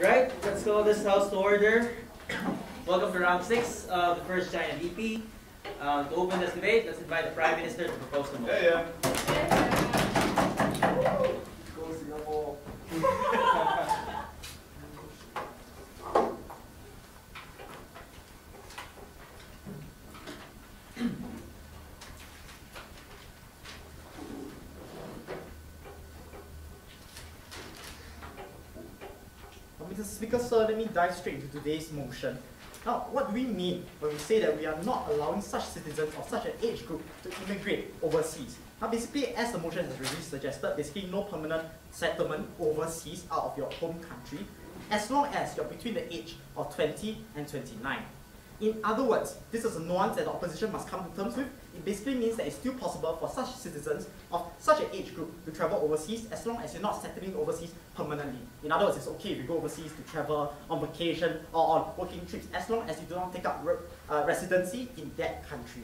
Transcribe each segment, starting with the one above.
Right, let's call this house to order. Welcome to round six of the first China BP. Um, to open this debate, let's invite the Prime Minister to propose the motion. Yeah, yeah. Go Singapore. Mr. Speaker, sir, let me dive straight into today's motion. Now, what do we mean when we say that we are not allowing such citizens of such an age group to immigrate overseas? Now, basically, as the motion has already suggested, basically no permanent settlement overseas out of your home country, as long as you're between the age of 20 and 29. In other words, this is a nuance that the opposition must come to terms with. It basically means that it's still possible for such citizens of such an age group to travel overseas as long as you're not settling overseas permanently. In other words, it's okay if you go overseas to travel on vacation or on working trips as long as you do not take up re uh, residency in that country.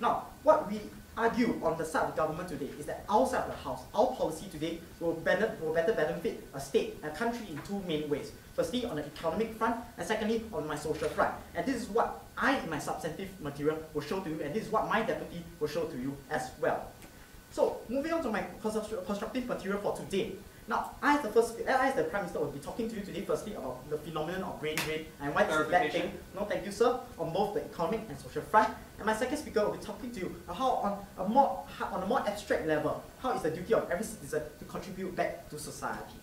Now, what we argue on the side of government today is that outside of the house, our policy today will, will better benefit a state, a country in two main ways. Firstly, on the economic front, and secondly, on my social front. And this is what I, in my substantive material, will show to you, and this is what my deputy will show to you as well. So, moving on to my constructive material for today. Now, I as the first, I as the Prime Minister will be talking to you today firstly about the phenomenon of brain drain and why it's a bad thing. No, thank you, sir, on both the economic and social front. And my second speaker will be talking to you how on a more on a more abstract level, how is the duty of every citizen to contribute back to society.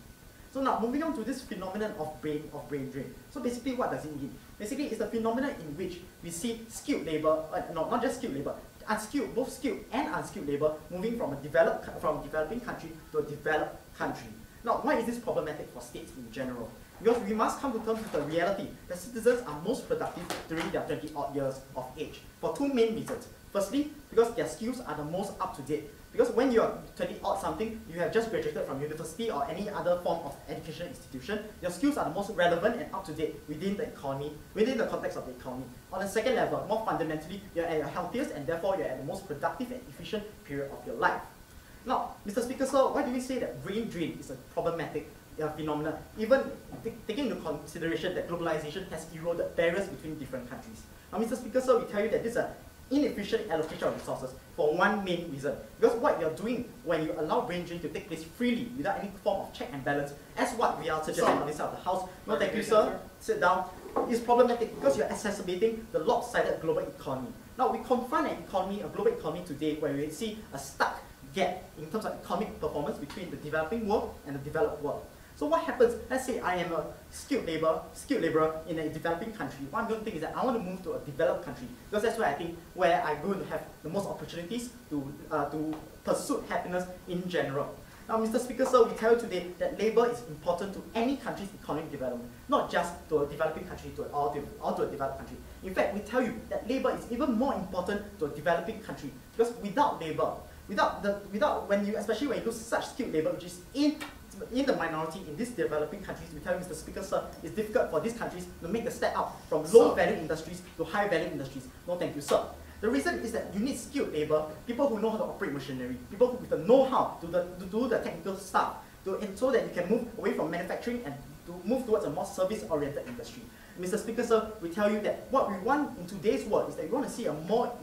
So now moving on to this phenomenon of brain of brain drain. So basically what does it mean? Basically it's a phenomenon in which we see skilled labor, uh, no, not just skilled labor, unskilled, both skilled and unskilled labor moving from a developed from developing country to a developed country. Now, why is this problematic for states in general? Because we must come to terms with the reality that citizens are most productive during their 20 odd years of age for two main reasons. Firstly, because their skills are the most up to date. Because when you're 20 odd something, you have just graduated from university or any other form of education institution, your skills are the most relevant and up to date within the economy, within the context of the economy. On the second level, more fundamentally, you're at your healthiest and therefore you're at the most productive and efficient period of your life. Now, Mr. Speaker, sir, why do we say that brain drain is a problematic uh, phenomenon, even taking into consideration that globalization has eroded barriers between different countries? Now, Mr. Speaker, sir, we tell you that this is an inefficient allocation of resources for one main reason. Because what you're doing when you allow brain drain to take place freely without any form of check and balance, as what we are suggesting on this side of the house, no thank you, sir, sit down, is problematic because you're exacerbating the lopsided global economy. Now, we confront an economy, a global economy today, where we see a stuck gap in terms of economic performance between the developing world and the developed world. So what happens, let's say I am a skilled labor, skilled laborer in a developing country. What I'm going to think is that I want to move to a developed country because that's where I think where I'm going to have the most opportunities to, uh, to pursue happiness in general. Now, Mr. Speaker, sir, we tell you today that labor is important to any country's economic development, not just to a developing country to, or, to, or to a developed country. In fact, we tell you that labor is even more important to a developing country because without labor, without the without when you especially when you lose such skilled labor which is in in the minority in these developing countries, we tell Mr. Speaker, sir, it's difficult for these countries to make the step up from low value industries to high value industries. No, thank you, sir. The reason is that you need skilled labor, people who know how to operate machinery, people who with the know-how to, to do the technical stuff, to, and so that you can move away from manufacturing and to move towards a more service-oriented industry. Mr. Speaker, sir, we tell you that what we want in today's world is that we want to see a more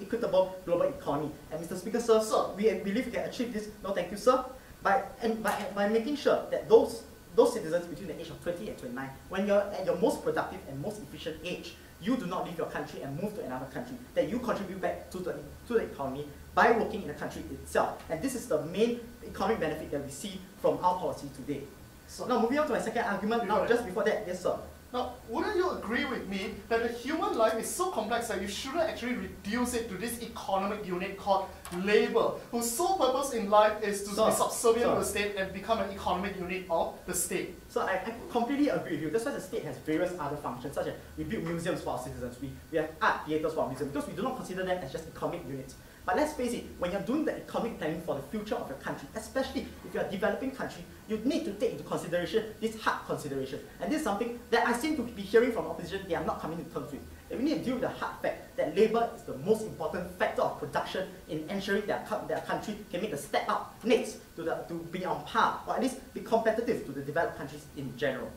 equitable global economy. And Mr. Speaker, sir, sir, we believe we can achieve this. No, thank you, sir. By, and by, by making sure that those, those citizens between the age of 20 and 29, when you're at your most productive and most efficient age, you do not leave your country and move to another country, that you contribute back to the, to the economy by working in the country itself. And this is the main economic benefit that we see from our policy today. So now moving on to my second argument, now just before that, yes sir. Now, wouldn't you agree with me that the human life is so complex that you shouldn't actually reduce it to this economic unit called labor, whose sole purpose in life is to so, be subservient so. to the state and become an economic unit of the state? So I, I completely agree with you. That's why the state has various other functions, such as we build museums for our citizens, we, we have art theatres for our museums, because we do not consider them as just economic units. But let's face it, when you're doing the economic planning for the future of your country, especially if you're a developing country, you need to take into consideration this hard consideration. And this is something that I seem to be hearing from opposition they are not coming to terms with. That we need to deal with the hard fact that labor is the most important factor of production in ensuring that their country can make a step up next to, the, to be on par, or at least be competitive to the developed countries in general.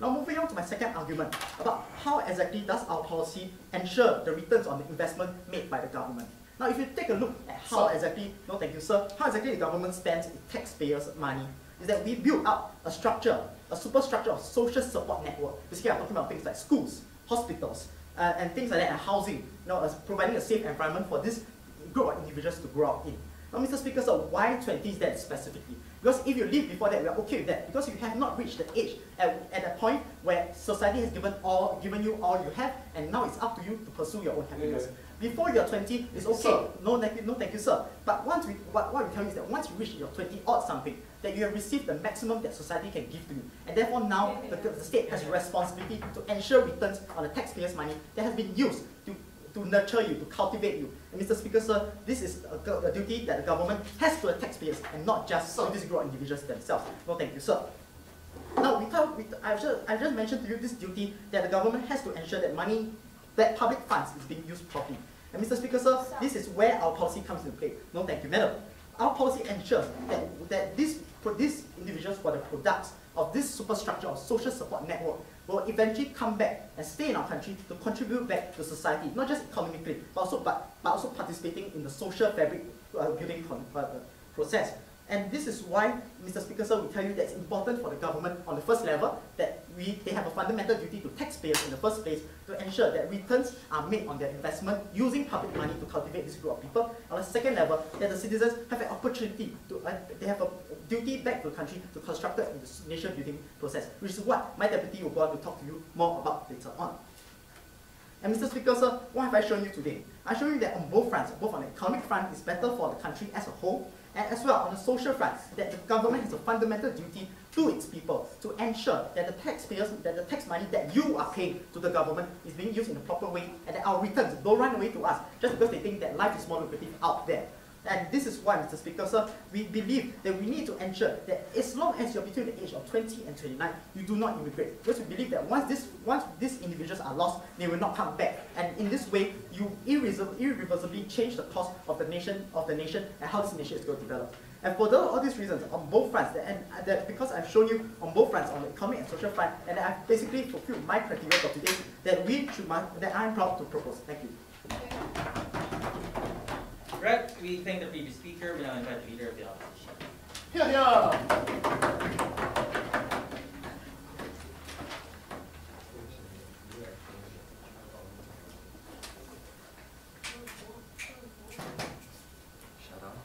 Now moving on to my second argument about how exactly does our policy ensure the returns on the investment made by the government. Now if you take a look at how exactly, no thank you sir, how exactly the government spends its taxpayers' money, is that we build up a structure, a superstructure of social support network. Basically I'm talking about things like schools, hospitals, uh, and things like that, and housing, you know, as providing a safe environment for this group of individuals to grow up in. Now, Mr. Speaker, so why 20 is that specifically? Because if you live before that, we are okay with that. Because you have not reached the age at, at a point where society has given all, given you all you have, and now it's up to you to pursue your own happiness. Before you're 20, it's okay. Sir. No, thank you, no, thank you, sir. But once we, what, what we tell you is that once you reach your 20 odd something, that you have received the maximum that society can give to you. And therefore now, the, the state has a responsibility to ensure returns on the taxpayers' money that has been used to to nurture you, to cultivate you. And Mr. Speaker, sir, this is a, a duty that the government has to the taxpayers and not just to these of individuals themselves. No, thank you, sir. Now, we talk, we, I've, just, I've just mentioned to you this duty that the government has to ensure that money, that public funds is being used properly. And Mr. Speaker, sir, this is where our policy comes into play. No, thank you, madam. Our policy ensures that, that these, these individuals who are the products of this superstructure of social support network will eventually come back and stay in our country to contribute back to society, not just economically, but also, but, but also participating in the social fabric uh, building uh, uh, process. And this is why, Mr. Speaker, sir, we tell you that it's important for the government on the first level that we, they have a fundamental duty to taxpayers in the first place to ensure that returns are made on their investment using public money to cultivate this group of people. On the second level, that the citizens have an opportunity to, uh, they have a duty back to the country to construct the nation building process, which is what my deputy will go on to talk to you more about later on. And Mr. Speaker, sir, what have I shown you today? I've shown you that on both fronts, both on the economic front, it's better for the country as a whole, and as well on the social front, that the government has a fundamental duty to its people to ensure that the taxpayers, that the tax money that you are paying to the government is being used in the proper way, and that our returns don't run away to us just because they think that life is more lucrative out there. And this is why, Mr. Speaker, sir, we believe that we need to ensure that as long as you're between the age of 20 and 29, you do not immigrate. Because we believe that once, this, once these individuals are lost, they will not come back. And in this way, you irreversibly, change the course of the nation, of the nation, and how this nation is going to develop. And for all these reasons, on both fronts, and uh, that because I've shown you on both fronts, on the economic and social front, and I've basically fulfilled my criteria for today, that we should, that I'm proud to propose. Thank you. Right, we thank the previous speaker. We now invite the leader of the opposition. Here, here. Shut up.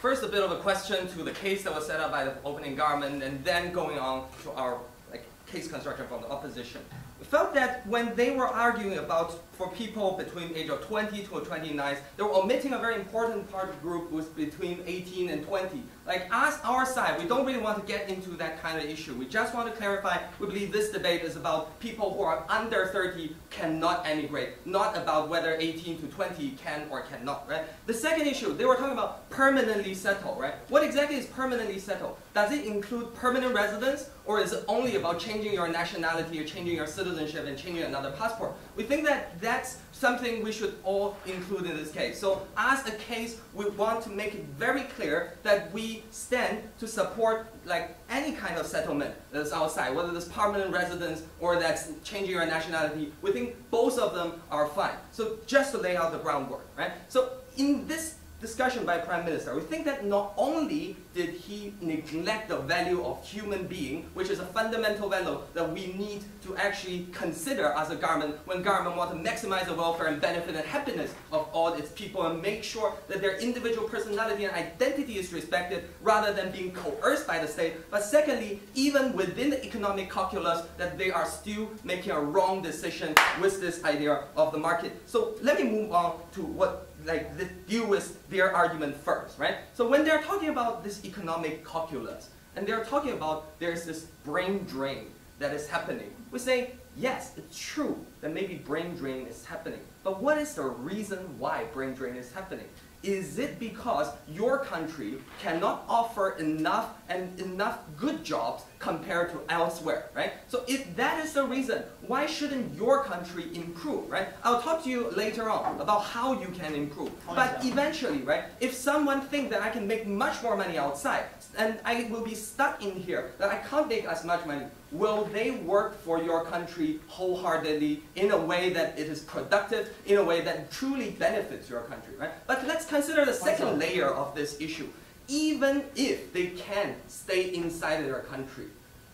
First, a bit of a question to the case that was set up by the opening government, and then going on to our like case construction from the opposition. We felt that when they were arguing about for people between age of 20 to 29, they were omitting a very important part of the group was between 18 and 20. Like as our side, we don't really want to get into that kind of issue. We just want to clarify, we believe this debate is about people who are under 30 cannot emigrate, not about whether 18 to 20 can or cannot, right? The second issue, they were talking about permanently settled, right? What exactly is permanently settled? Does it include permanent residence or is it only about changing your nationality or changing your citizenship and changing another passport? We think that that's something we should all include in this case. So as a case, we want to make it very clear that we stand to support like any kind of settlement that's outside, whether it's permanent residence or that's changing your nationality. We think both of them are fine. So just to lay out the groundwork, right? So in this discussion by Prime Minister, we think that not only did he neglect the value of human being, which is a fundamental value that we need to actually consider as a government when government want to maximize the welfare and benefit and happiness of all its people and make sure that their individual personality and identity is respected rather than being coerced by the state. But secondly, even within the economic calculus, that they are still making a wrong decision with this idea of the market. So let me move on to what like the, deal with their argument first, right? So when they're talking about this economic calculus, and they're talking about there's this brain drain that is happening, we say, yes, it's true that maybe brain drain is happening. But what is the reason why brain drain is happening? Is it because your country cannot offer enough and enough good jobs compared to elsewhere, right? So if that is the reason, why shouldn't your country improve, right? I'll talk to you later on about how you can improve. But eventually, right, if someone thinks that I can make much more money outside, and I will be stuck in here, that I can't make as much money, will they work for your country wholeheartedly in a way that it is productive, in a way that truly benefits your country, right? But let's consider the second layer of this issue. Even if they can stay inside their country,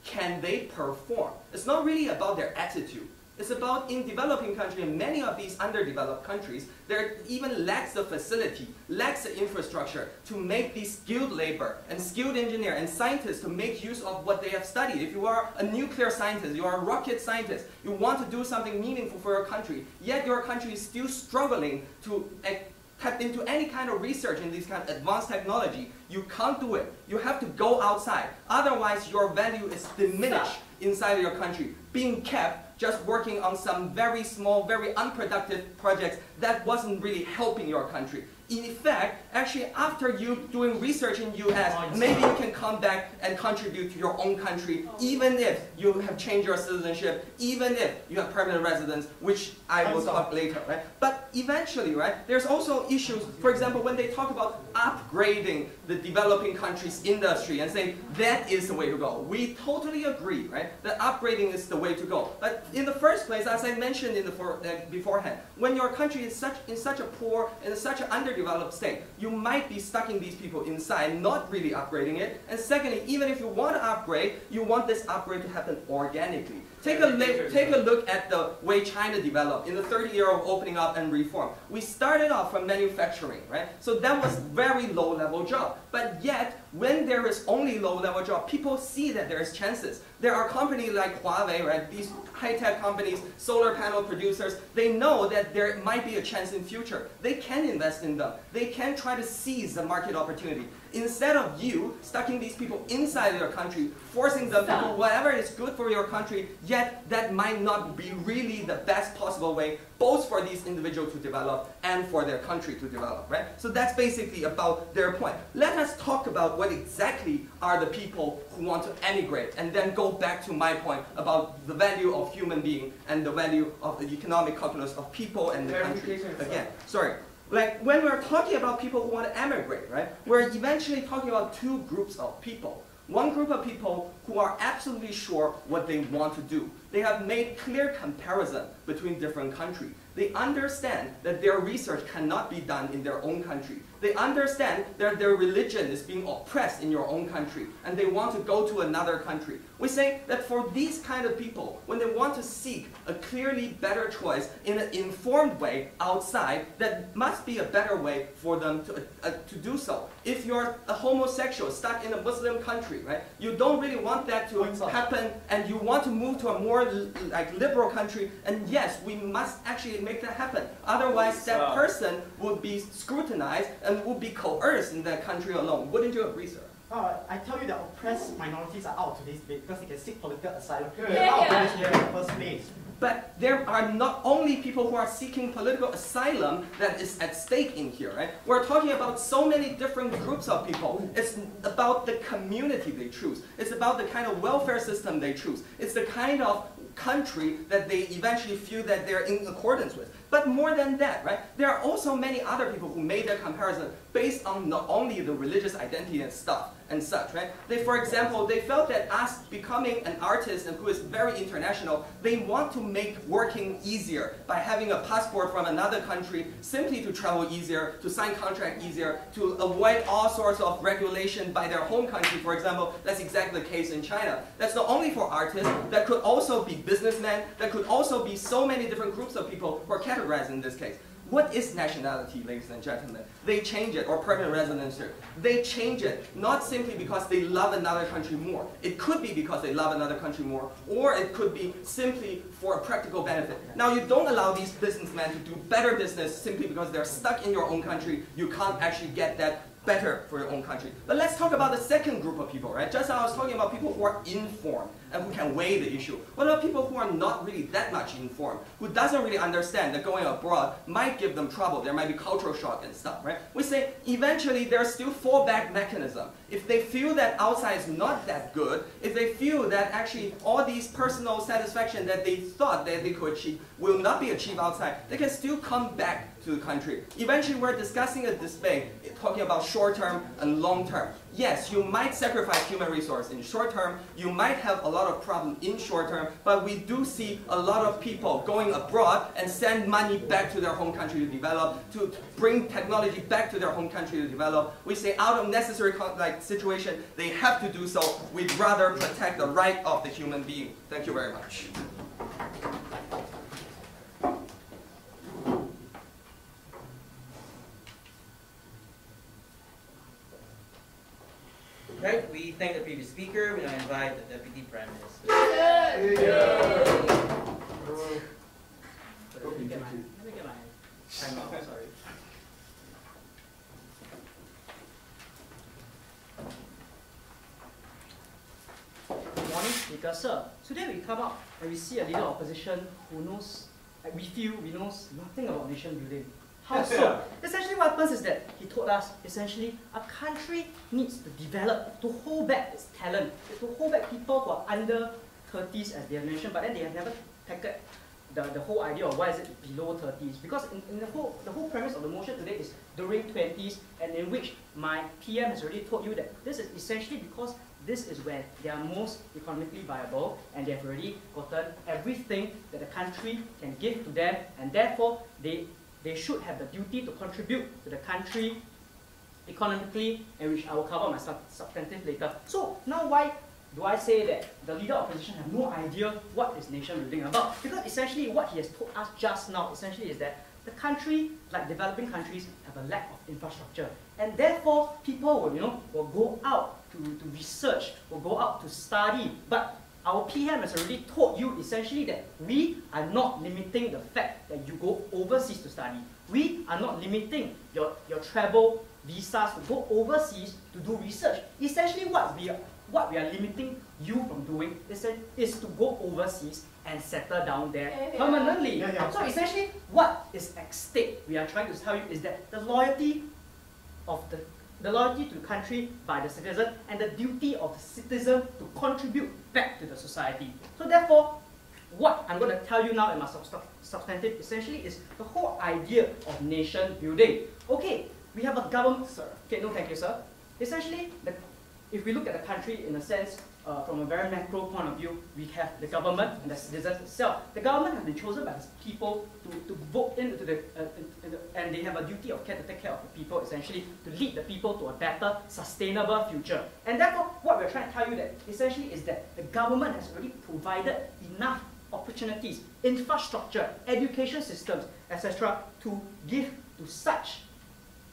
can they perform? It's not really about their attitude. It's about in developing countries, in many of these underdeveloped countries, there even lacks the facility, lacks the infrastructure to make these skilled labor and skilled engineer and scientists to make use of what they have studied. If you are a nuclear scientist, you are a rocket scientist, you want to do something meaningful for your country, yet your country is still struggling to into any kind of research in this kind of advanced technology, you can't do it. You have to go outside. Otherwise, your value is diminished inside your country, being kept just working on some very small, very unproductive projects that wasn't really helping your country in effect, actually after you doing research in US, maybe you can come back and contribute to your own country, even if you have changed your citizenship, even if you have permanent residence, which I will talk later, right? But eventually, right, there's also issues, for example, when they talk about upgrading the developing countries' industry and saying that is the way to go. We totally agree, right, that upgrading is the way to go. But in the first place, as I mentioned in the for, uh, beforehand, when your country is such in such a poor and such an under underdeveloped state, you might be stucking these people inside, not really upgrading it. And secondly, even if you want to upgrade, you want this upgrade to happen organically. Take a, take a look at the way China developed in the 30 year of opening up and reform. We started off from manufacturing, right? So that was very low level job. But yet, when there is only low level job, people see that there is chances. There are companies like Huawei, right? These high-tech companies, solar panel producers, they know that there might be a chance in future. They can invest in them. They can try to seize the market opportunity instead of you stucking these people inside your country, forcing them to do whatever is good for your country, yet that might not be really the best possible way, both for these individuals to develop and for their country to develop, right? So that's basically about their point. Let us talk about what exactly are the people who want to emigrate, and then go back to my point about the value of human being and the value of the economic calculus of people and the country. Again, sorry like when we're talking about people who want to emigrate, right, we're eventually talking about two groups of people. One group of people who are absolutely sure what they want to do. They have made clear comparison between different countries. They understand that their research cannot be done in their own country. They understand that their religion is being oppressed in your own country, and they want to go to another country. We say that for these kind of people, when they want to seek a clearly better choice in an informed way outside, that must be a better way for them to, uh, to do so. If you're a homosexual stuck in a Muslim country, right, you don't really want that to happen, and you want to move to a more like liberal country, and yes, we must actually make that happen. Otherwise, that person would be scrutinized and would be coerced in that country alone. Wouldn't you agree, sir? Uh, I tell you that oppressed minorities are out today's debate because they can seek political asylum. Yeah, They're out yeah. of in the first place. But there are not only people who are seeking political asylum that is at stake in here, right? We're talking about so many different groups of people. It's about the community they choose. It's about the kind of welfare system they choose. It's the kind of country that they eventually feel that they're in accordance with. But more than that, right, there are also many other people who made their comparison based on not only the religious identity and stuff and such, right? They, for example, they felt that us becoming an artist and who is very international, they want to make working easier by having a passport from another country simply to travel easier, to sign contract easier, to avoid all sorts of regulation by their home country, for example. That's exactly the case in China. That's not only for artists, that could also be businessmen, that could also be so many different groups of people who are categorized in this case. What is nationality, ladies and gentlemen? They change it, or permanent residency. They change it not simply because they love another country more. It could be because they love another country more, or it could be simply for a practical benefit. Now, you don't allow these businessmen to do better business simply because they're stuck in your own country. You can't actually get that better for your own country. But let's talk about the second group of people, right? Just I was talking about people who are informed and who can weigh the issue. What about people who are not really that much informed, who doesn't really understand that going abroad might give them trouble, there might be cultural shock and stuff, right? We say eventually there's still fallback mechanism. If they feel that outside is not that good, if they feel that actually all these personal satisfaction that they thought that they could achieve will not be achieved outside, they can still come back to the country. Eventually, we're discussing a debate talking about short term and long term. Yes, you might sacrifice human resource in short term, you might have a lot of problem in short term, but we do see a lot of people going abroad and send money back to their home country to develop, to bring technology back to their home country to develop. We say out of necessary like situation, they have to do so. We'd rather protect the right of the human being. Thank you very much. Right, we thank the previous speaker. We now invite the Deputy Prime Minister. Let me get my, let me get my time out, sorry. Good morning, Speaker Sir. Today we come up and we see a leader of opposition who knows, like we feel, we knows nothing about nation building. How so? essentially what happens is that he told us, essentially, a country needs to develop, to hold back its talent, to hold back people who are under 30s as they have mentioned, but then they have never tackled the, the whole idea of why is it below 30s. Because in, in the whole the whole premise of the motion today is during 20s, and in which my PM has already told you that this is essentially because this is where they are most economically viable and they have already gotten everything that the country can give to them and therefore they they should have the duty to contribute to the country economically, and which I will cover my sub substantive later. So now why do I say that the leader of opposition have no idea what is nation building about? Because essentially what he has told us just now essentially is that the country, like developing countries, have a lack of infrastructure. And therefore people will, you know, will go out to, to research, will go out to study, but our PM has already told you essentially that we are not limiting the fact that you go overseas to study. We are not limiting your, your travel visas to go overseas to do research. Essentially what we are, what we are limiting you from doing is, is to go overseas and settle down there permanently. Yeah, yeah. So essentially what is at stake we are trying to tell you is that the loyalty of the the loyalty to the country by the citizen and the duty of the citizen to contribute back to the society. So therefore, what I'm going to tell you now in my substantive essentially is the whole idea of nation building. Okay, we have a government, sir. Okay, no thank you, sir. Essentially, the, if we look at the country in a sense, uh, from a very macro point of view, we have the government and the citizens itself. The government has been chosen by the people to, to vote into the, uh, in, in the, and they have a duty of care to take care of the people, essentially, to lead the people to a better, sustainable future. And therefore, what we're trying to tell you that, essentially, is that the government has already provided enough opportunities, infrastructure, education systems, etc., to give to such,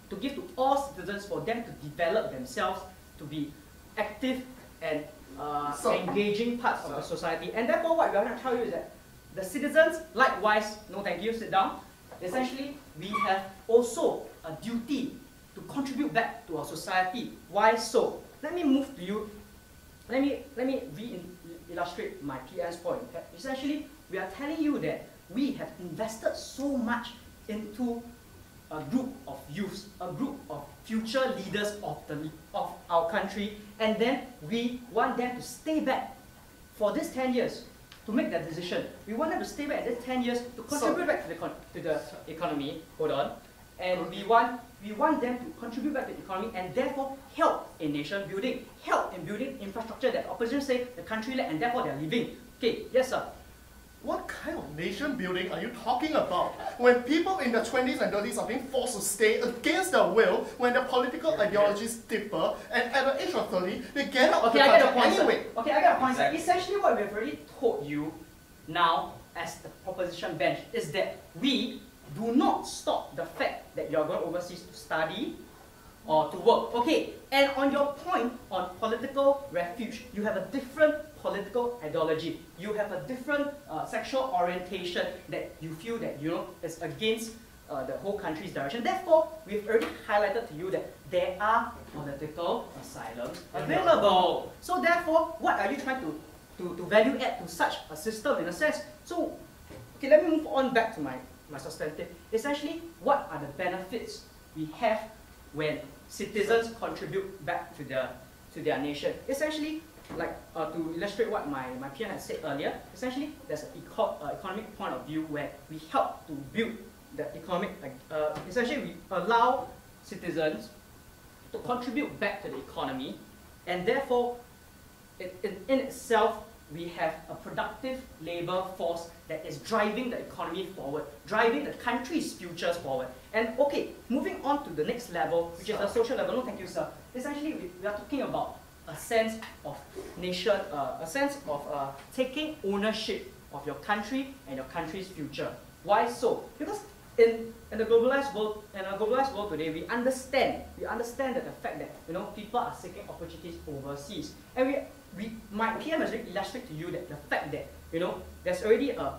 to give to all citizens for them to develop themselves to be active and uh, So- engaging parts of the society. And therefore, what we are going to tell you is that the citizens, likewise, no thank you, sit down. Essentially, we have also a duty to contribute back to our society. Why so? Let me move to you. Let me let me re-illustrate my PM's point. Essentially, we are telling you that we have invested so much into a group of youths, a group of future leaders of, the, of our country, and then we want them to stay back for these 10 years to make that decision. We want them to stay back at these 10 years to contribute back to the, to the economy, hold on, and we want, we want them to contribute back to the economy and therefore help in nation building, help in building infrastructure that opposition say the country lack and therefore they're leaving. Okay, yes sir. What kind of nation building are you talking about? When people in their 20s and 30s are being forced to stay against their will, when their political ideologies differ, and at the age of 30, they get out of Okay, the I get the country point. sir. anyway. Okay, I get the point. sir. Exactly. Essentially, what we've already told you now as the proposition bench is that we do not stop the fact that you're going overseas to study or to work. Okay, and on your point on political refuge, you have a different political ideology. You have a different uh, sexual orientation that you feel that you know is against uh, the whole country's direction. Therefore, we've already highlighted to you that there are political asylums available. So therefore, what are you trying to, to, to value add to such a system in a sense? So, okay, let me move on back to my, my substantive. Essentially, what are the benefits we have when citizens contribute back to their, to their nation? Essentially, like uh, to illustrate what my, my peer had said earlier, essentially there's an eco uh, economic point of view where we help to build the economic, uh, essentially we allow citizens to contribute back to the economy and therefore it, it, in itself we have a productive labor force that is driving the economy forward, driving the country's futures forward. And okay, moving on to the next level, which is the social level. No, thank you, sir. Essentially, we, we are talking about a sense of nation, uh, a sense of uh, taking ownership of your country and your country's future. Why so? Because in, in the globalized world, in a globalized world today, we understand, we understand that the fact that you know people are seeking opportunities overseas, and we, we my PM has illustrated to you that the fact that you know there's already a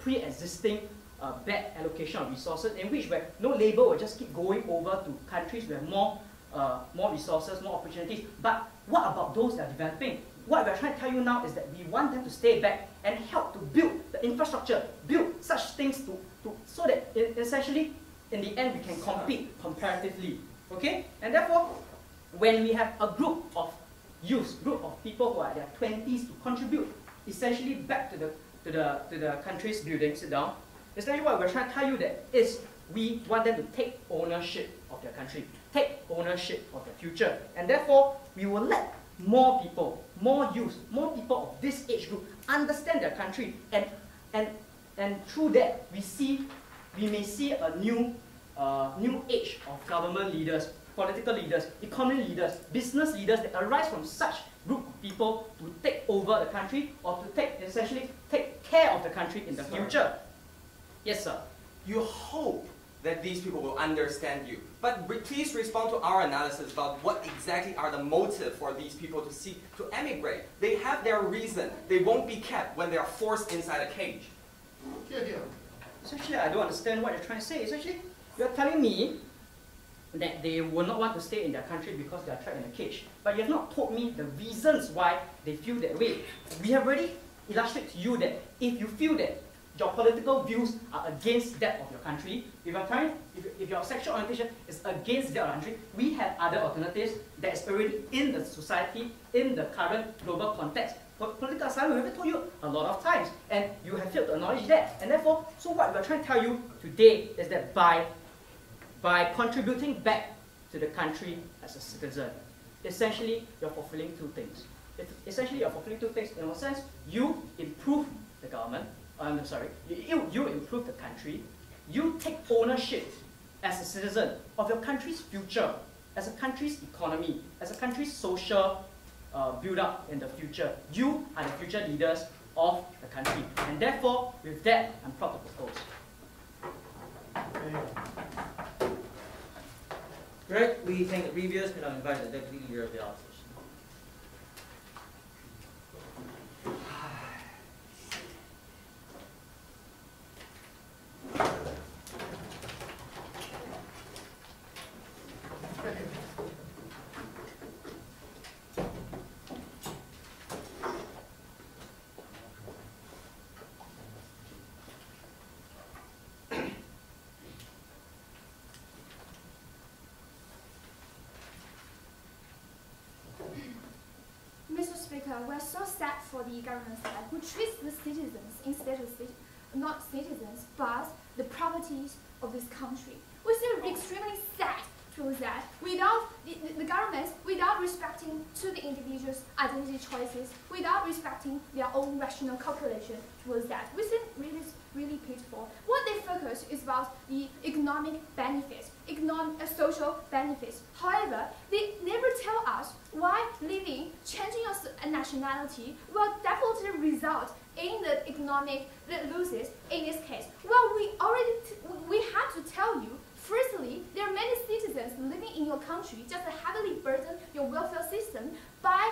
pre-existing uh, bad allocation of resources in which where no labor will just keep going over to countries where more uh, more resources, more opportunities. But what about those that are developing? What we're trying to tell you now is that we want them to stay back and help to build the infrastructure, build such things to, to so that essentially in the end we can compete comparatively. Okay? And therefore, when we have a group of youth, group of people who are in their 20s to contribute essentially back to the to the to the country's building, sit down. Essentially what we're trying to tell you that is we want them to take ownership of their country, take ownership of the future. And therefore, we will let more people, more youth, more people of this age group understand their country. And, and, and through that, we see, we may see a new, uh, new age of government leaders, political leaders, economy leaders, business leaders that arise from such group of people to take over the country or to take, essentially, take care of the country in the sir. future. Yes, sir. You hope that these people will understand you. But re please respond to our analysis about what exactly are the motive for these people to seek to emigrate. They have their reason. They won't be kept when they are forced inside a cage. Here, here. Essentially, I don't understand what you're trying to say. Essentially, you're telling me that they will not want to stay in their country because they are trapped in a cage. But you have not told me the reasons why they feel that way. We have already illustrated to you that if you feel that your political views are against that of your country, if, your, trying, if, if your sexual orientation is against that country, we have other alternatives that is already in the society, in the current global context. Political asylum, we have told you a lot of times, and you have failed to acknowledge that. And therefore, so what we're trying to tell you today is that by, by contributing back to the country as a citizen, essentially you're fulfilling two things. Essentially, you're fulfilling two things. In a sense, you improve the government, I'm sorry, you, you improve the country, you take ownership as a citizen of your country's future, as a country's economy, as a country's social uh, build-up in the future. You are the future leaders of the country. And therefore, with that, I'm proud to propose. Great. We thank the previous and I'll invite the deputy leader of the office. We're so sad for the government side who treats the citizens instead of not citizens, but the properties of this country. We feel extremely sad to that without the, the, government, without respecting to the individual's identity choices, without respecting their own rational calculation towards that. We think really, really pitiful. What they focus is about the economic benefits, economic, uh, social benefits. However, they never tell us why living, changing your nationality will definitely result in the economic losses in this case. Well, we already, we had to tell you Firstly, there are many citizens living in your country just heavily burden your welfare system by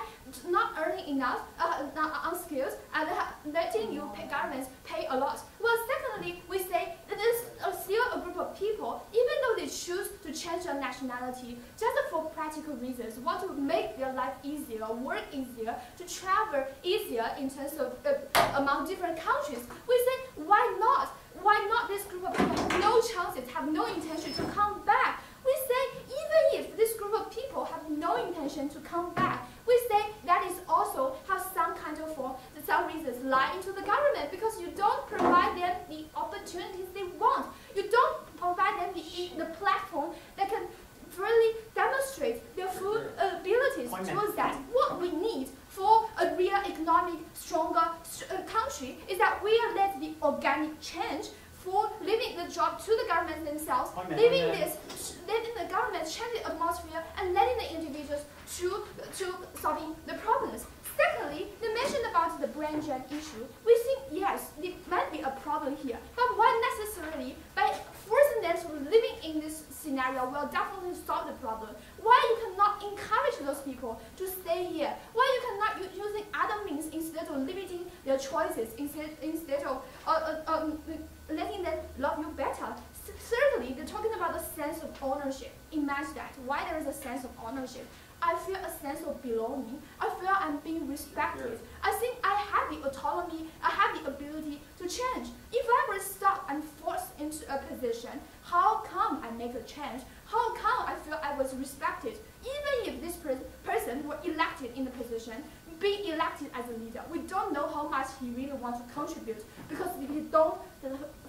not earning enough uh, on skills and letting you pay governments pay a lot. Well, secondly, we say that there's still a group of people even though they choose to change their nationality just for practical reasons, want to make their life easier, work easier, to travel easier in terms of uh, among different countries. We say, why not? Why not this group of people have no chances, have no intention to come back? We say, even if this group of people have no intention to come back, we say that is also have some kind of form, some reasons lie into the government because you don't provide them the opportunities they want. You don't provide them the, the platform that can really demonstrate their full abilities towards that. What we need for a real economic stronger uh, country is that we are let the organic change for leaving the job to the government themselves, leaving this, letting the government change the atmosphere and letting the individuals to, to solving the problems. Secondly, they mentioned about the brain drain issue. We think, yes, it might be a problem here, but why necessarily by forcing them to living in this scenario will definitely solve the problem? Why you cannot encourage those people to stay here? Why you cannot u- using other means instead of limiting their choices, instead, instead of uh, uh, um, letting them love you better? Thirdly, they're talking about the sense of ownership. Imagine that. Why there is a sense of ownership? I feel a sense of belonging. I feel I'm being respected. I think I have the autonomy, I have the ability to change. If I were stuck and forced into a position, how come I make a change? How come I feel I was respected? Even if this per- person were elected in the position, being elected as a leader, we don't know how much he really wants to contribute because if he don't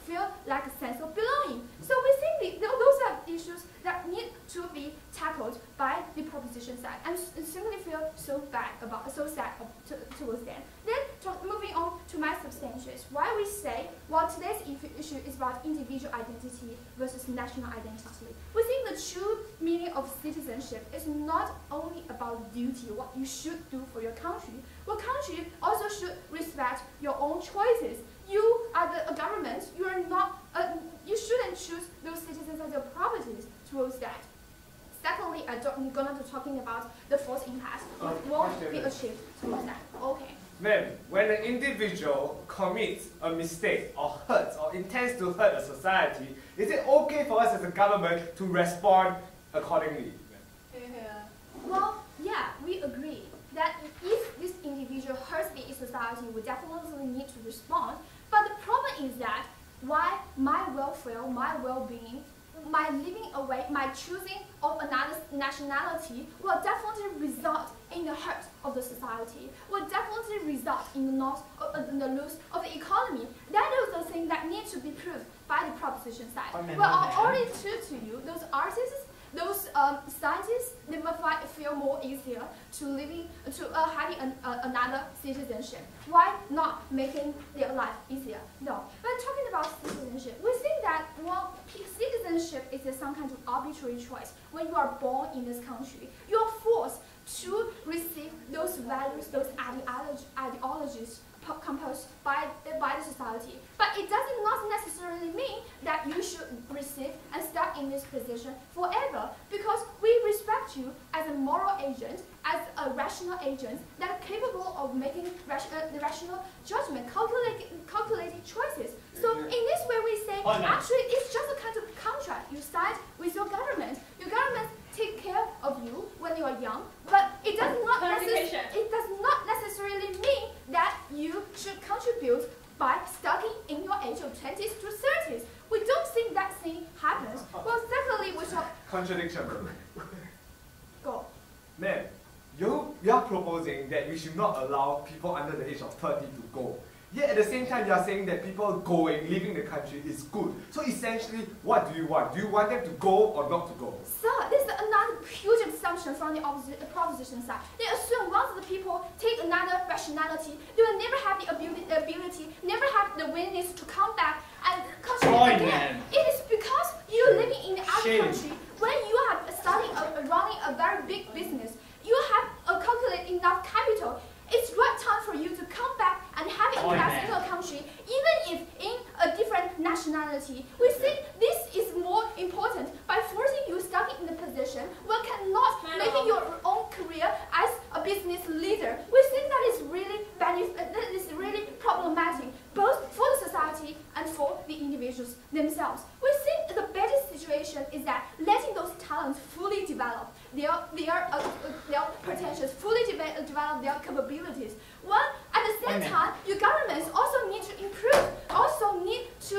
feel like a sense of belonging. So we think those are issues that need to be tackled by the proposition side. And simply feel so bad about, so sad towards them. Then moving on to my substantiates. Why we say, well, today's issue is about individual identity versus national identity. We think the true meaning of citizenship is not only about duty, what you should do for your country. Your country also should respect your own choices. You are the a government. You are not. Uh, you shouldn't choose those citizens as your properties towards that. Secondly, I don't, I'm gonna be talking about the false impact. Uh, It won't be achieved towards that. Okay. Then, when an individual commits a mistake or hurts or intends to hurt a society, is it okay for us as a government to respond accordingly? Well, yeah, we agree that if this individual hurts the society, we definitely need to respond. But the problem is that why my welfare, my well-being, my living away, my choosing of another nationality will definitely result in the hurt of the society, will definitely result in the loss, uh, in the loss of the economy. That is the thing that needs to be proved by the proposition side. Well, I already told to you those artists those um, scientists they might find feel more easier to living to uh, having an, uh, another citizenship. Why not making their life easier? No. But talking about citizenship, we think that well, citizenship is some kind of arbitrary choice. When you are born in this country, you are forced to receive those values, those ideologies composed by the, by the society. But it does not necessarily mean that you should receive and stay in this position forever because we respect you as a moral agent, as a rational agent that are capable of making ration, uh, the rational judgment, calculating, calculating choices. So in this way we say, on. actually it's just a kind of contract you signed with your government. Your government take care of you when you are young, but it does not it does not necessarily mean that you should contribute by studying in your age of 20s to 30s. We don't think that thing happens. Uh, uh, well, secondly, we shall Contradiction. go. Ma'am, you, you are proposing that we should not allow people under the age of 30 to go. Yet at the same time, you are saying that people going, leaving the country is good. So essentially, what do you want? Do you want them to go or not to go? So this is another huge assumption from the opposi- proposition side. They assume once the people take another rationality, they will never have the ability, ability never have the willingness to come back and contribute Point, again. man. It is because you're living in the other Shame. country when you are starting a, running a very big business. You have calculated enough capital. It's right time for you to come back and have invest in your country, even if in a different nationality. We think this is more important by forcing you stuck in the position where cannot making your own career as a business leader. We think that is really uh, that is really problematic, both for the society and for the individuals themselves. We think the better situation is that letting those talents fully develop, their, their, uh, uh, their potentials fully deve- develop their capabilities. Well, at the same time, your governments also need to improve, also need to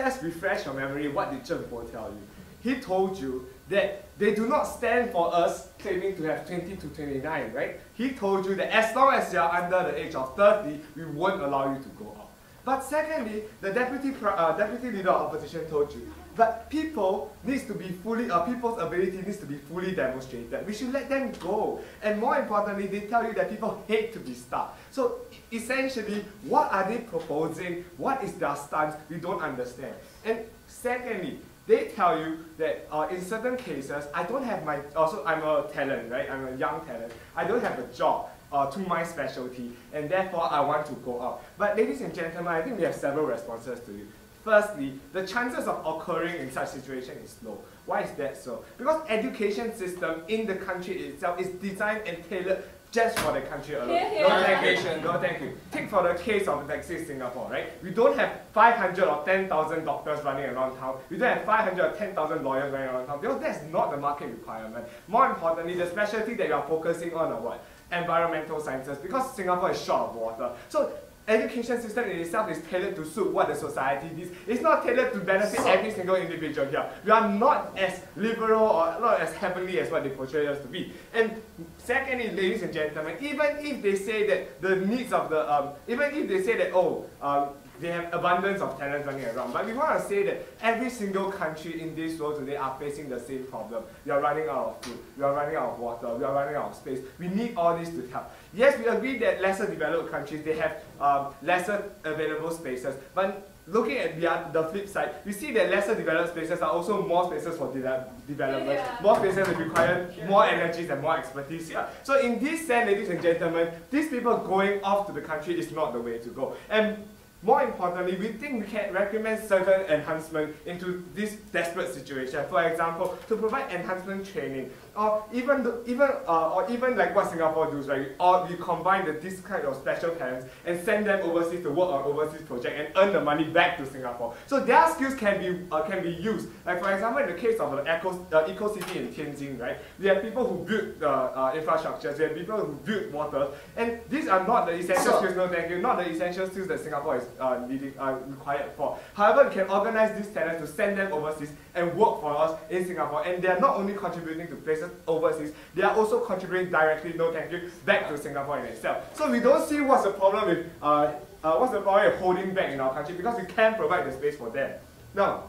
right? So let us refresh your memory. What did Zheng Bo tell you? He told you that they do not stand for us claiming to have 20 to 29, right? He told you that as long as you are under the age of 30, we won't allow you to go out. But secondly, the deputy, uh, deputy leader of opposition told you that people needs to be fully, uh, people's ability needs to be fully demonstrated. We should let them go. And more importantly, they tell you that people hate to be stuck. So essentially, what are they proposing? What is their stance? We don't understand. And secondly, they tell you that uh, in certain cases, I don't have my, also I'm a talent, right? I'm a young talent. I don't have a job uh, to my specialty, and therefore I want to go out. But ladies and gentlemen, I think we have several responses to you. Firstly, the chances of occurring in such situation is low. Why is that so? Because education system in the country itself is designed and tailored just for the country alone. No thank you. No thank you. Take for the case of like say Singapore, right? We don't have 500 or 10,000 doctors running around town. We don't have 500 or 10,000 lawyers running around town because that's not the market requirement. More importantly, the specialty that you are focusing on are what? Environmental sciences because Singapore is short of water. So education system in itself is tailored to suit what the society needs. It's not tailored to benefit every single individual here. We are not as liberal or not as heavenly as what they portray us to be. And secondly, ladies and gentlemen, even if they say that the needs of the, um, even if they say that, oh, um, they have abundance of talents running around. But we want to say that every single country in this world today are facing the same problem. We are running out of food, we are running out of water, we are running out of space. We need all this to help. Yes, we agree that lesser developed countries, they have um, lesser available spaces. But looking at the, the flip side, we see that lesser developed spaces are also more spaces for de- development. Yeah. More spaces that require more energies and more expertise. So in this sense, ladies and gentlemen, these people going off to the country is not the way to go. And more importantly, we think we can recommend certain enhancement into this desperate situation. For example, to provide enhancement training, or even the, even uh, or even like what Singapore does, right? Or we combine the, this kind of special talents and send them overseas to work on overseas project and earn the money back to Singapore. So their skills can be uh, can be used. Like for example, in the case of the eco uh, eco city in Tianjin, right? We have people who build the uh, infrastructures. We have people who build water, and these are not the essential skills. No, thank you. Not the essential skills that Singapore is uh, needing, uh, required for. However, we can organize these talents to send them overseas and work for us in Singapore. And they are not only contributing to places overseas, they are also contributing directly, no thank you, back to Singapore in itself. So we don't see what's the problem with, uh, uh, what's the problem with holding back in our country because we can provide the space for them. Now,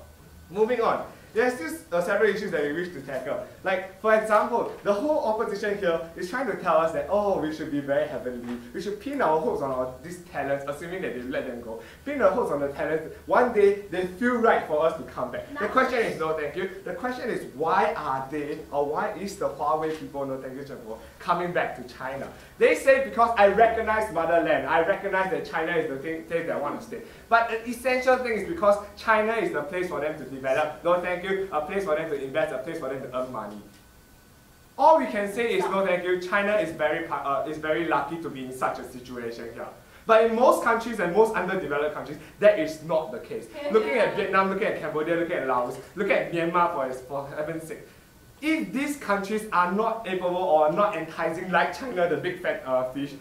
moving on. There are still uh, several issues that we wish to tackle. Like, for example, the whole opposition here is trying to tell us that, oh, we should be very heavenly. We should pin our hopes on our, these talents, assuming that they let them go. Pin our hopes on the talents. One day, they feel right for us to come back. The question is, no, thank you. The question is, why are they, or why is the Huawei people, no, thank you, Chenpo, coming back to China? They say because I recognize motherland. I recognize that China is the thing, place that I want to stay. But the essential thing is because China is the place for them to develop. No, thank you. A place for them to invest. A place for them to earn money. All we can say is no, thank you. China is very uh, is very lucky to be in such a situation here. But in most countries and most underdeveloped countries, that is not the case. looking at Vietnam, looking at Cambodia, looking at Laos, look at Myanmar for, for heaven's sake. If these countries are not able or not enticing like China, the big fat uh, fish,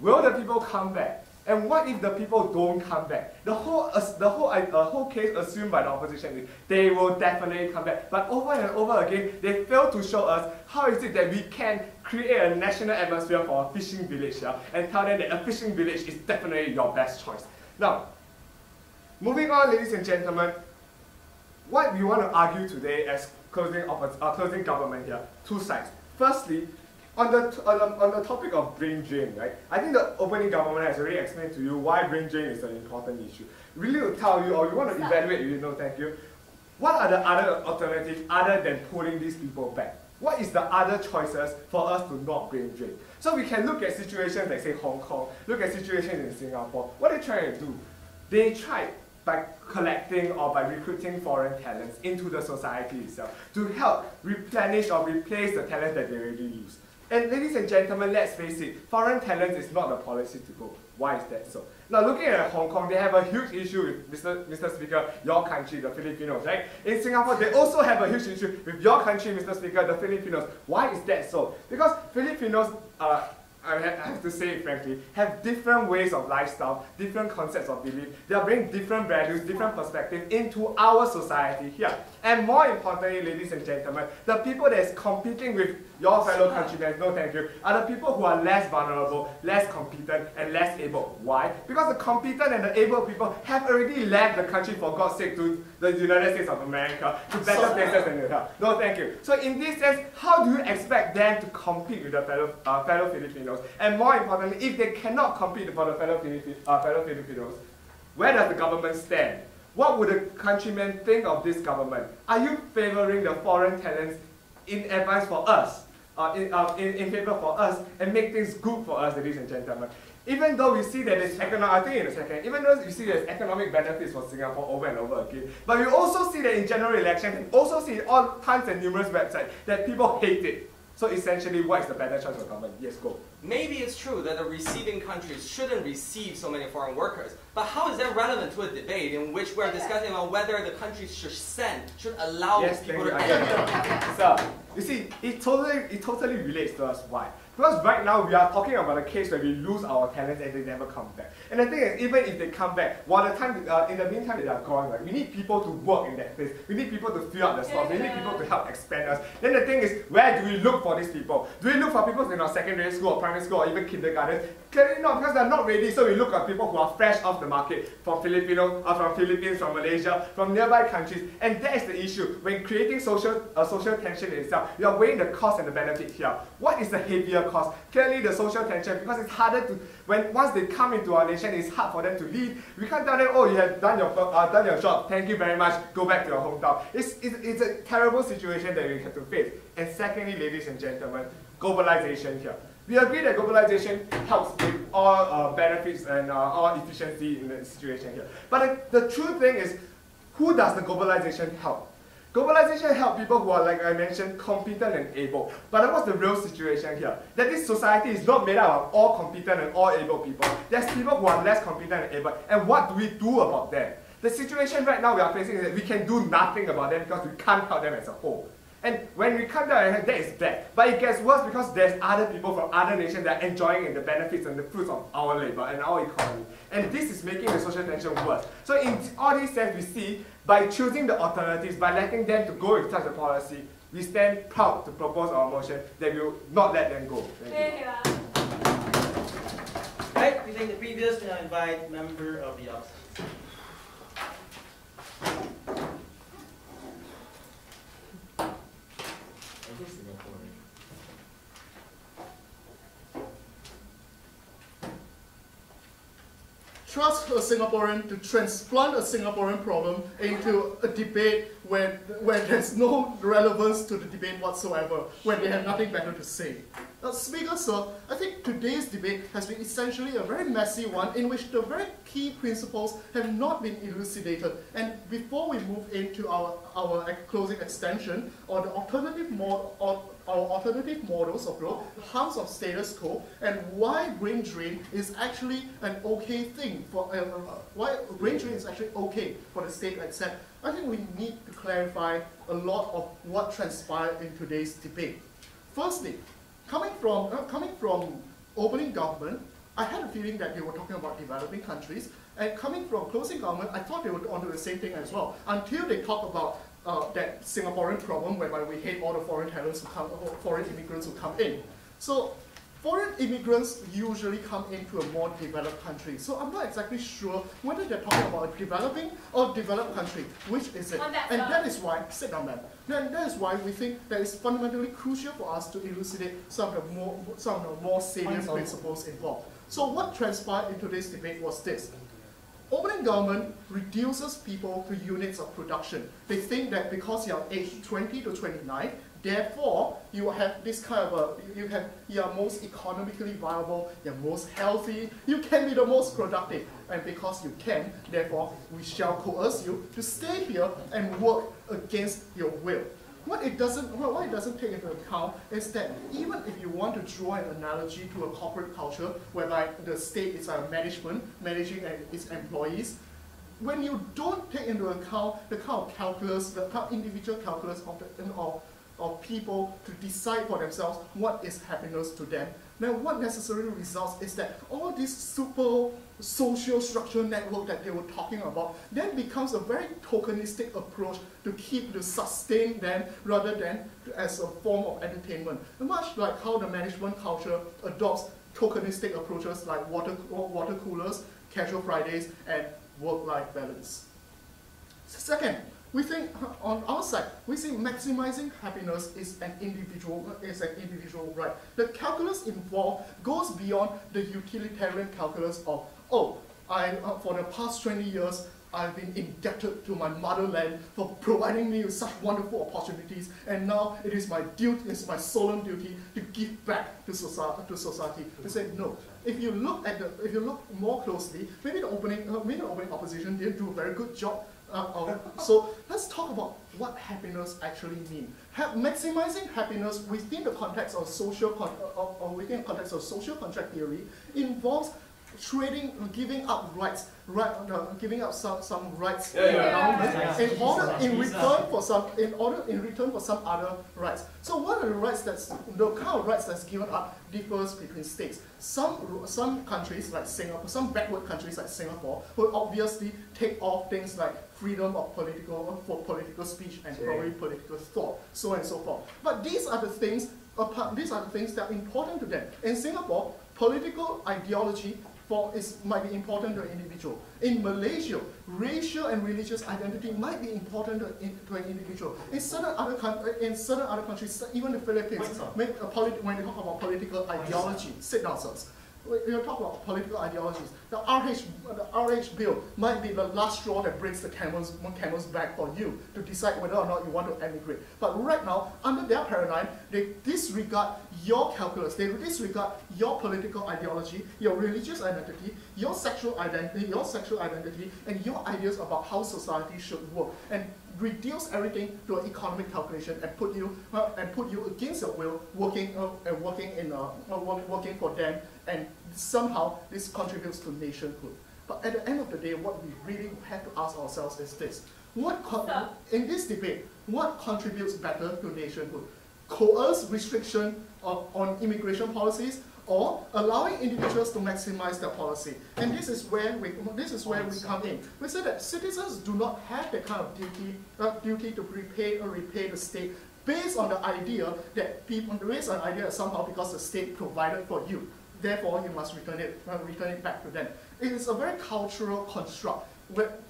will the people come back? And what if the people don't come back? The whole, uh, the whole, uh, whole case assumed by the opposition is they will definitely come back. But over and over again, they fail to show us how is it that we can create a national atmosphere for a fishing village here and tell them that a fishing village is definitely your best choice. Now, moving on, ladies and gentlemen, what we want to argue today as closing, uh, closing government here, two sides. Firstly, on the, on the, on the topic of brain drain, right? I think the opening government has already explained to you why brain drain is an important issue. Really to tell you, or you want to evaluate, you know, thank you. What are the other alternatives other than pulling these people back? What is the other choices for us to not brain drain? So we can look at situations like say Hong Kong, look at situations in Singapore. What are they trying to do? They tried by collecting or by recruiting foreign talents into the society itself to help replenish or replace the talents that they already use. And ladies and gentlemen, let's face it, foreign talent is not the policy to go. Why is that so? Now looking at Hong Kong, they have a huge issue with Mr. Mr. Speaker, your country, the Filipinos, right? In Singapore, they also have a huge issue with your country, Mr. Speaker, the Filipinos. Why is that so? Because Filipinos uh, I have to say it frankly, have different ways of lifestyle, different concepts of belief. They are bringing different values, different perspectives into our society here. And more importantly, ladies and gentlemen, the people that is competing with your fellow countrymen, no thank you, are the people who are less vulnerable, less competent, and less able. Why? Because the competent and the able people have already left the country, for God's sake, to the United States of America, to better places than they. No thank you. So in this sense, how do you expect them to compete with the fellow, uh, fellow Filipinos? And more importantly, if they cannot compete for the fellow, Filip uh, fellow Filipinos, where does the government stand? What would the countrymen think of this government? Are you favoring the foreign talents in advance for us, uh, in, uh, in, in favor for us, and make things good for us, ladies and gentlemen. Even though we see that there's economic, I think in a second, even though we see there's economic benefits for Singapore over and over again, but we also see that in general election, and also see all tons and numerous websites that people hate it. So essentially, what is the better choice for government? Yes, go. Maybe it's true that the receiving countries shouldn't receive so many foreign workers, but how is that relevant to a debate in which we're discussing about whether the countries should send, should allow yes, people to enter? so, you see, it totally, it totally relates to us. Why? Because right now we are talking about a case where we lose our talents and they never come back. And the thing is, even if they come back, while the time, uh, in the meantime they are gone, right, we need people to work in that place. We need people to fill up the slots. We need people to help expand us. Then the thing is, where do we look for these people? Do we look for people in our secondary school or primary school or even kindergarten? Clearly not, because they're not ready. So we look at people who are fresh off the market from Filipino, uh, from Philippines, from Malaysia, from nearby countries. And that is the issue. When creating social, uh, social tension itself, you are weighing the cost and the benefit here. What is the heavier cost? Clearly the social tension, because it's harder to, when once they come into our nation, it's hard for them to leave. We can't tell them, oh, you have done your, uh, done your job, thank you very much, go back to your hometown. It's, it's, it's a terrible situation that we have to face. And secondly, ladies and gentlemen, globalization here. We agree that globalization helps with all uh, benefits and uh, all efficiency in the situation here. But the true thing is, who does the globalization help? Globalization helps people who are, like I mentioned, competent and able. But what's the real situation here? That this society is not made up of all competent and all able people. There's people who are less competent and able. And what do we do about them? The situation right now we are facing is that we can do nothing about them because we can't help them as a whole. And when we come down, that is bad. But it gets worse because there's other people from other nations that are enjoying the benefits and the fruits of our labor and our economy. And this is making the social tension worse. So in all these sense, we see by choosing the alternatives, by letting them to go with such a policy, we stand proud to propose our motion that we will not let them go. Thank you. Right, we thank the previous and I invite member of the opposition. Trust a Singaporean to transplant a Singaporean problem into a debate where, when there's no relevance to the debate whatsoever, where they have nothing better to say. Now, Speaker, sir, I think today's debate has been essentially a very messy one in which the very key principles have not been elucidated. And before we move into our, our closing extension or the alternative mode or our alternative models of growth, harms of status quo, and why brain drain is actually an okay thing for uh, uh, why brain drain is actually okay for the state to accept. I think we need to clarify a lot of what transpired in today's debate. Firstly, coming from uh, coming from opening government, I had a feeling that they were talking about developing countries, and coming from closing government, I thought they would onto the same thing as well. Until they talk about uh, that Singaporean problem whereby we hate all the foreign talents who come, foreign immigrants who come in. So foreign immigrants usually come into a more developed country. So I'm not exactly sure whether they're talking about a developing or developed country. Which is it? And that is why, sit down man, then that is why we think that it's fundamentally crucial for us to elucidate some of the more, some of the more salient principles involved. So what transpired in today's debate was this. Opening government reduces people to units of production. They think that because you're aged 20 to 29, therefore you have this kind of a, you have, you're most economically viable, you're most healthy, you can be the most productive. And because you can, therefore we shall coerce you to stay here and work against your will. What it doesn't, what it doesn't take into account is that even if you want to draw an analogy to a corporate culture whereby the state is a management managing its employees, when you don't take into account the kind of calculus, the kind of individual calculus of, the, of, of people to decide for themselves what is happiness to them, then what necessarily results is that all this super social structure network that they were talking about then becomes a very tokenistic approach to keep to sustain them rather than as a form of entertainment. Much like how the management culture adopts tokenistic approaches like water, water coolers, casual Fridays, and work-life balance. Second, we think on our side, we think maximizing happiness is an individual is an individual right. The calculus involved goes beyond the utilitarian calculus of oh, I uh, for the past 20 years I've been indebted to my motherland for providing me with such wonderful opportunities, and now it is my duty, it's my solemn duty to give back to society. To society. They say no. If you look at the, if you look more closely, maybe the opening, uh, maybe the opening opposition didn't do a very good job uh, so let's talk about what happiness actually means. Ha maximizing happiness within the context of social con or, or within the context of social contract theory involves trading, giving up rights, right, uh, giving up some, some rights yeah, yeah. in order in return for some in order in return for some other rights. So what are the rights that's the kind of rights that's given up differs between states. Some some countries like Singapore, some backward countries like Singapore will obviously take off things like freedom of political for political speech and probably political thought, so on and so forth. But these are the things apart, these are the things that are important to them. In Singapore, political ideology for is, might be important to an individual. In Malaysia, racial and religious identity might be important to, in, to an individual. In certain other in certain other countries, even the Philippines, make a uh, when they talk about political ideology, sit down, sirs we talk about political ideologies. The RH, the RH bill might be the last straw that breaks the camel's, camel's back for you to decide whether or not you want to emigrate. But right now, under their paradigm, they disregard your calculus, they disregard your political ideology, your religious identity, your sexual identity, your sexual identity, and your ideas about how society should work. And reduce everything to an economic calculation and put you uh, and put you against your will working uh, and working in uh, working for them and somehow this contributes to nationhood. But at the end of the day, what we really have to ask ourselves is this: What in this debate, what contributes better to nationhood? Coerce restriction of, on immigration policies or allowing individuals to maximize their policy. And this is where we this is where we come in. We say that citizens do not have the kind of duty uh, duty to repay or repay the state based on the idea that people based on the idea that somehow because the state provided for you, therefore you must return it uh, return it back to them. It is a very cultural construct.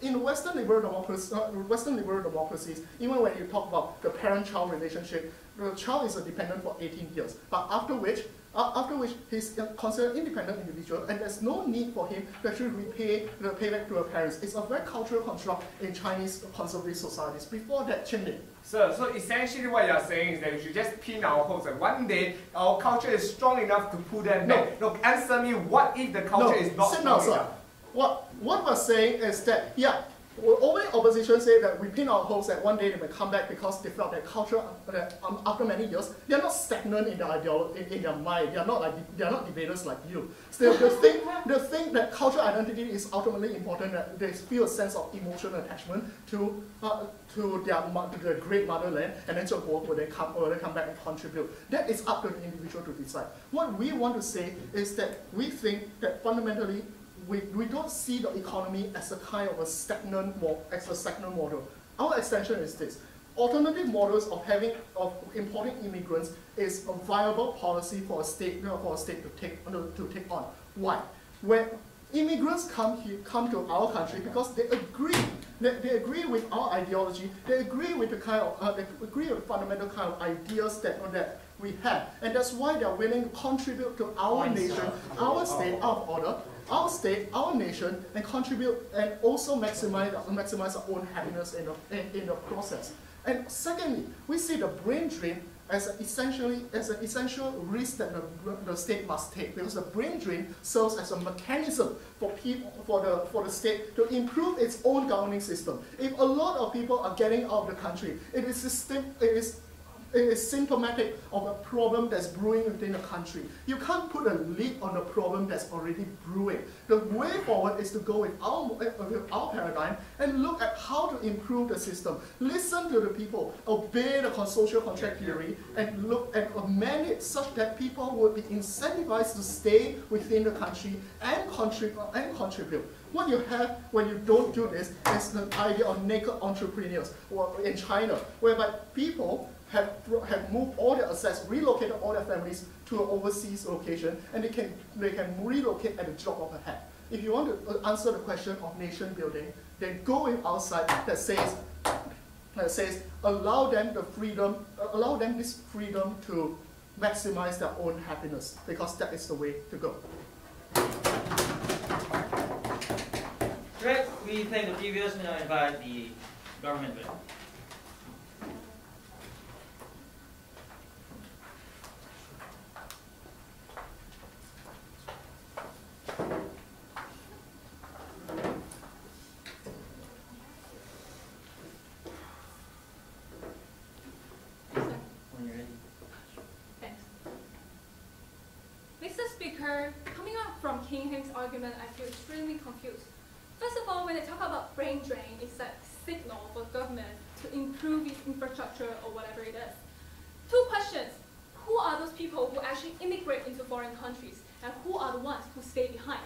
In Western liberal, democracy, uh, Western liberal democracies, even when you talk about the parent-child relationship, the child is a dependent for 18 years. But after which, after which he's considered independent individual, and there's no need for him to actually repay the payback to her parents. It's a very cultural construct in Chinese conservative societies. Before that, Chin So, so essentially what you're saying is that we should just pin our hopes and one day our culture is strong enough to pull them No. back. No, answer me, what if the culture is not sit strong sir. enough? What, what we're saying is that, yeah, well, only opposition say that we pin our hopes that one day they may come back because they felt that culture, uh, that um, after many years, they're not stagnant in their ideology, in, in their mind. They're not like they're not debaters like you. Still, the thing, the thing that cultural identity is ultimately important. That they feel a sense of emotional attachment to uh, to their to their great motherland, and then 中国 will then come will then come back and contribute. That is up to the individual to decide. What we want to say is that we think that fundamentally we, we don't see the economy as a kind of a stagnant as a stagnant model. Our extension is this. Alternative models of having of importing immigrants is a viable policy for a state for a state to take to, to take on. Why? When immigrants come here come to our country because they agree they, they agree with our ideology, they agree with the kind of uh, they agree with fundamental kind of ideas that that we have. And that's why they're willing to contribute to our nation, our state of order, our state, our nation, and contribute and also maximize, maximize our own happiness in the, in, in the process. And secondly, we see the brain drain as an essentially as an essential risk that the, the state must take because the brain drain serves as a mechanism for people for the for the state to improve its own governing system. If a lot of people are getting out of the country, it is system it is is symptomatic of a problem that's brewing within the country. You can't put a lid on a problem that's already brewing. The way forward is to go with our, with our paradigm and look at how to improve the system. Listen to the people, obey the social contract theory, and look and amend it such that people would be incentivized to stay within the country and contribute and contribute. What you have when you don't do this is the idea of naked entrepreneurs or in China, whereby people have, have moved all their assets, relocated all their families to an overseas location, and they can, they can relocate at the drop of a hat. If you want to uh, answer the question of nation building, then go with our side that says, that says allow them the freedom, uh, allow them this freedom to maximize their own happiness, because that is the way to go. Right, we thank the previous, we now invite the government witness. When you're ready. Thanks. Mr. Speaker, King Heng's argument, I feel extremely confused. First of all, when they talk about brain drain, it's a signal for government to improve its infrastructure or whatever it is. Two questions. Who are those people who actually immigrate into foreign countries? And who are the ones who stay behind?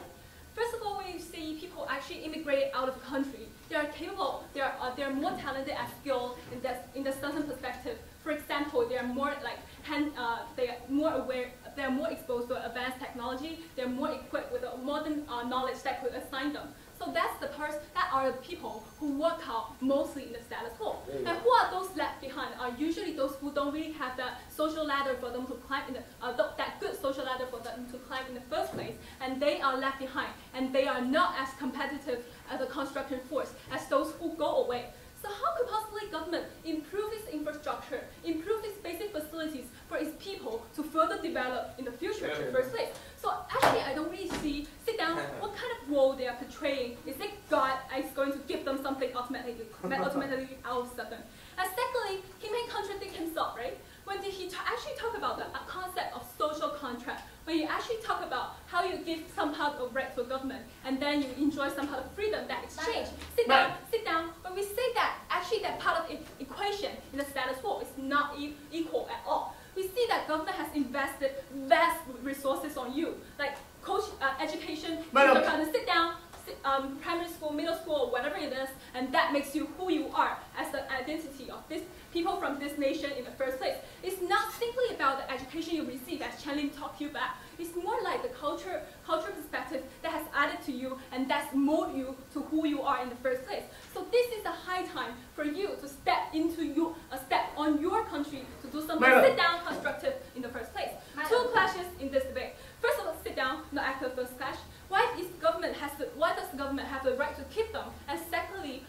First of all, when you see people actually immigrate out of the country, they are capable, they are, uh, they are more talented and skilled in that, in the certain perspective. For example, they are more like, hand, uh, they are more aware, they are more exposed to advanced technology, they are more equipped with a modern uh, knowledge that could assign them. So that's the person, that are the people who work out mostly in the status quo. And who are those left behind? Are usually those who don't really have that social ladder for them to climb in the, uh, th- that good social ladder for them to climb in the first place, and they are left behind, and they are not as competitive as a construction force as those who go away. So how could possibly government improve its infrastructure, improve its basic facilities for its people to further develop in the future in the first place? So actually, I don't really see, sit down, what kind of role they are portraying. Is it God is going to give them something automatically, automatically out of sudden? And secondly, he may contradict himself, right? When did he ta- actually talk about the concept of social contract? When you actually talk about how you give some part of right to government and then you enjoy some part of freedom, that exchange. Sit down, sit down. When we say that, actually that part of e- equation in the status quo is not e- equal at all. We see that government has invested vast resources on you, like coach uh, education. Madam. You're going to sit down, sit, um, primary school, middle school, whatever it is, and that makes you who you are as the identity of this people from this nation in the first place. It's not simply about the education you receive, as Chenlin talked to you about. It's more like the culture, cultural perspective that has added to you and that's molded you to who you are in the first place. So this is a high time for you to step into you, a step on your country to do something Madam. sit down constructive in the first place. Two clashes in this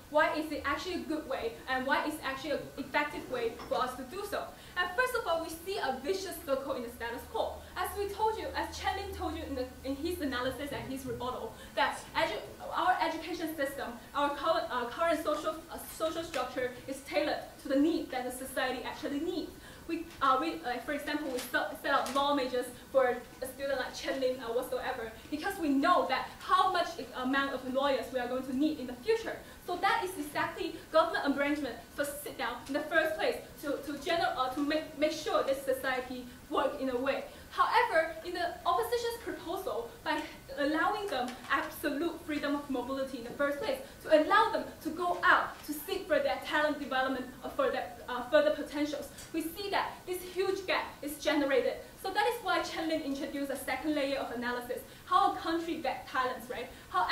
why is it actually a good way and why is it actually an effective way for us to do so. And first of all, we see a vicious circle in the status quo. As we told you, as Chen Lin told you in, the, in his analysis and his rebuttal, that edu our education system, our current, uh, current social, uh, social structure is tailored to the need that the society actually needs. We, uh, we uh, for example, we set, set up law majors for a student like Chen Lin or whatsoever, because we know that how much amount of lawyers we are going to need in the future. So that is exactly government arrangement for sit down in the first place to, to, general, uh, to make, make sure this society work in a way. However, in the opposition's proposal, by allowing them absolute freedom of mobility in the first place, to allow them to go out to seek for their talent development or for their uh, further potentials, we see that this huge gap is generated. So that is why Chen Lin introduced a second layer of analysis, how a country gets talents, right? How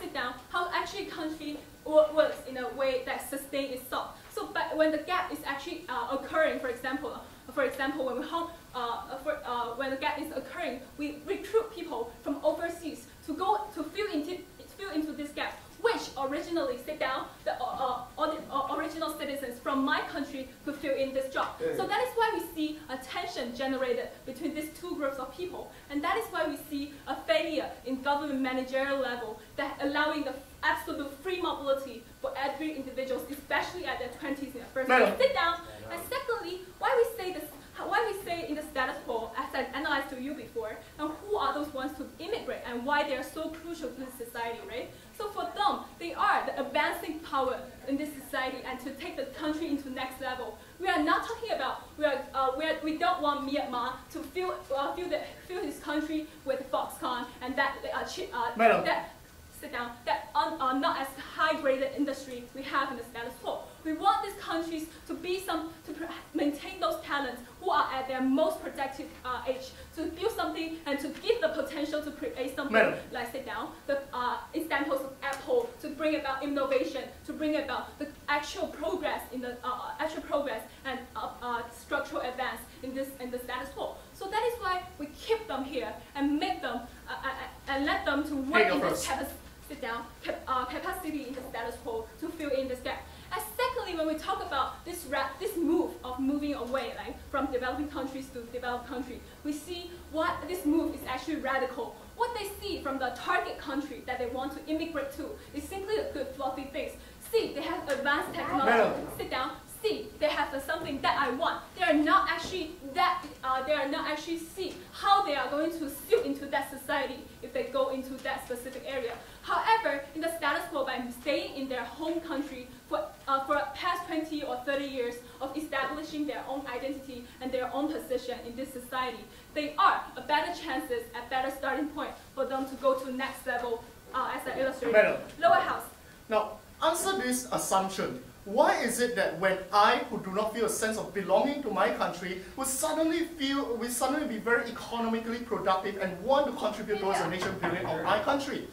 sit down, how actually country works in a way that sustains itself. So but when the gap is actually uh, occurring, for example, for example, when we uh, for, uh, when the gap is occurring, we recruit people from overseas to go to fill into fill into this gap, which originally sit down the uh, uh, uh, original citizens from my country could fill in this job. So that is why we see a tension generated between these two groups of people, and that is why we see a failure in government managerial level that allowing the absolute free mobility for every individual, especially at their 20s in the first place. Sit down. And secondly, why we say this, why we say in the status quo, as I analyzed to you before, and who are those ones to immigrate and why they are so crucial to this society, right? So for them, they are the advancing power in this society and to take the country into the next level. We are not talking about, we, are, uh, we, are, we don't want Myanmar to fill, uh, fill, the, fill his country with Foxconn and that, uh, uh, that sit down, that are, are not as high-graded industry we have in the status quo. We want these countries to be some, to maintain those talents who are at their most productive uh, age, to build something and to give the potential to create something Madam. like sit down, the uh, examples of Apple, to bring about innovation, to bring about the actual progress in the uh, actual progress and uh, uh, structural advance in this in the status quo. So that is why we keep them here and make them uh, and let them to work in this capacity sit down cap uh, capacity in the status quo to fill in this gap. And secondly, when we talk about this this move of moving away like, from developing countries to developed countries, we see what this move is actually radical. What they see from the target country that they want to immigrate to is simply the good fluffy things. See, they have advanced technology. Sit down, see they have something that I want. They are not actually that uh, they are not actually see how they are going to suit into that society if they go into that specific area. However, in the status quo, by staying in their home country for, uh, for past 20 or 30 years of establishing their own identity and their own position in this society, they are a better chances, a better starting point for them to go to next level, uh, as I illustrated. Madam. Lower house. Now, answer this assumption. Why is it that when I, who do not feel a sense of belonging to my country, would suddenly feel, will suddenly be very economically productive and want to contribute towards the nation building of my country?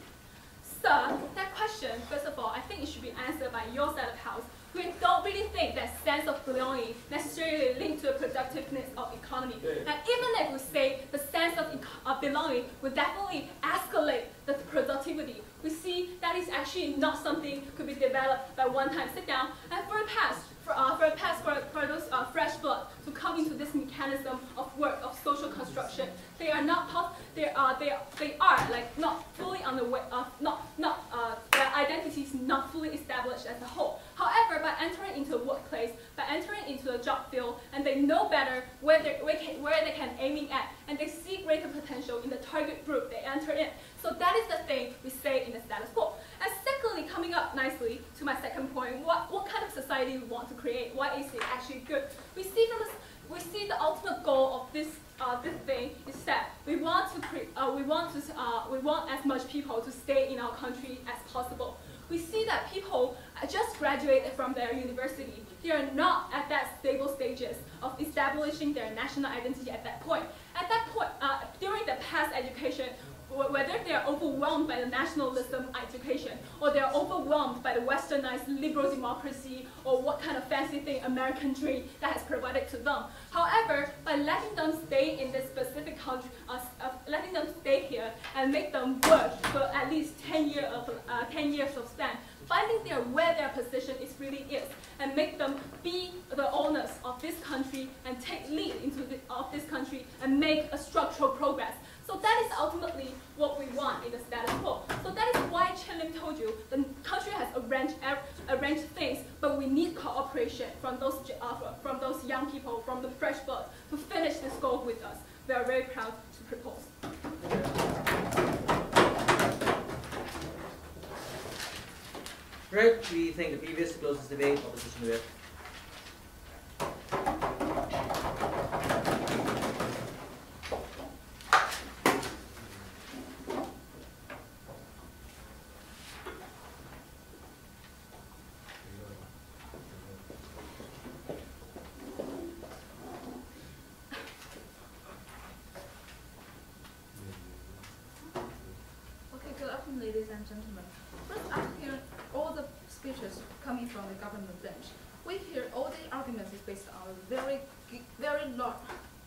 Sir, that question, first of all, I think it should be answered by your side of house. We don't really think that sense of belonging necessarily linked to the productiveness of economy. And even if we say the sense of, of belonging will definitely escalate the productivity, we see that is actually not something could be developed by one time sit down. And for a past, for, uh, for a pass for, for those uh, fresh blood to come into this mechanism of work of social They are not they are they are, they are like not fully on the way uh, not not uh, their identity is not fully established as a whole. However, by entering into a workplace, by entering into a job field, and they know better where they where, can, where they can aiming at, and they see greater potential in the target group they enter in. So that is the thing we say in the status quo. And secondly, coming up nicely to my second point, what, what kind of society we want to create? Why is it actually good? We see from this, we see the ultimate goal of this uh, this thing is that we want to uh, we want to uh, we want as much people to stay in our country as possible. We see that people just graduated from their university. They are not at that stable stages of establishing their national identity at that point. At that point, uh, during the past education, whether they are overwhelmed by the nationalism education or they are overwhelmed by the westernized liberal democracy or what kind of fancy thing American dream that has provided to them. However, by letting them stay in this specific country, uh, uh, letting them stay here and make them work for at least 10, year of, uh, 10 years of span, finding their where their position is really is and make them be the owners of this country and take lead into the, of this country and make a structural progress. So that is ultimately what we want in the status quo. So that is why Chen Lin told you the country has arranged, arranged things, but we need cooperation from those, uh, from those young people, from the fresh blood, to finish this goal with us. We are very proud to propose. Right, we think the previous closes debate, opposition whip. Okay, good afternoon, ladies and gentlemen. First, I hear all the speeches coming from the government bench. We hear all the arguments is based on a very, very long,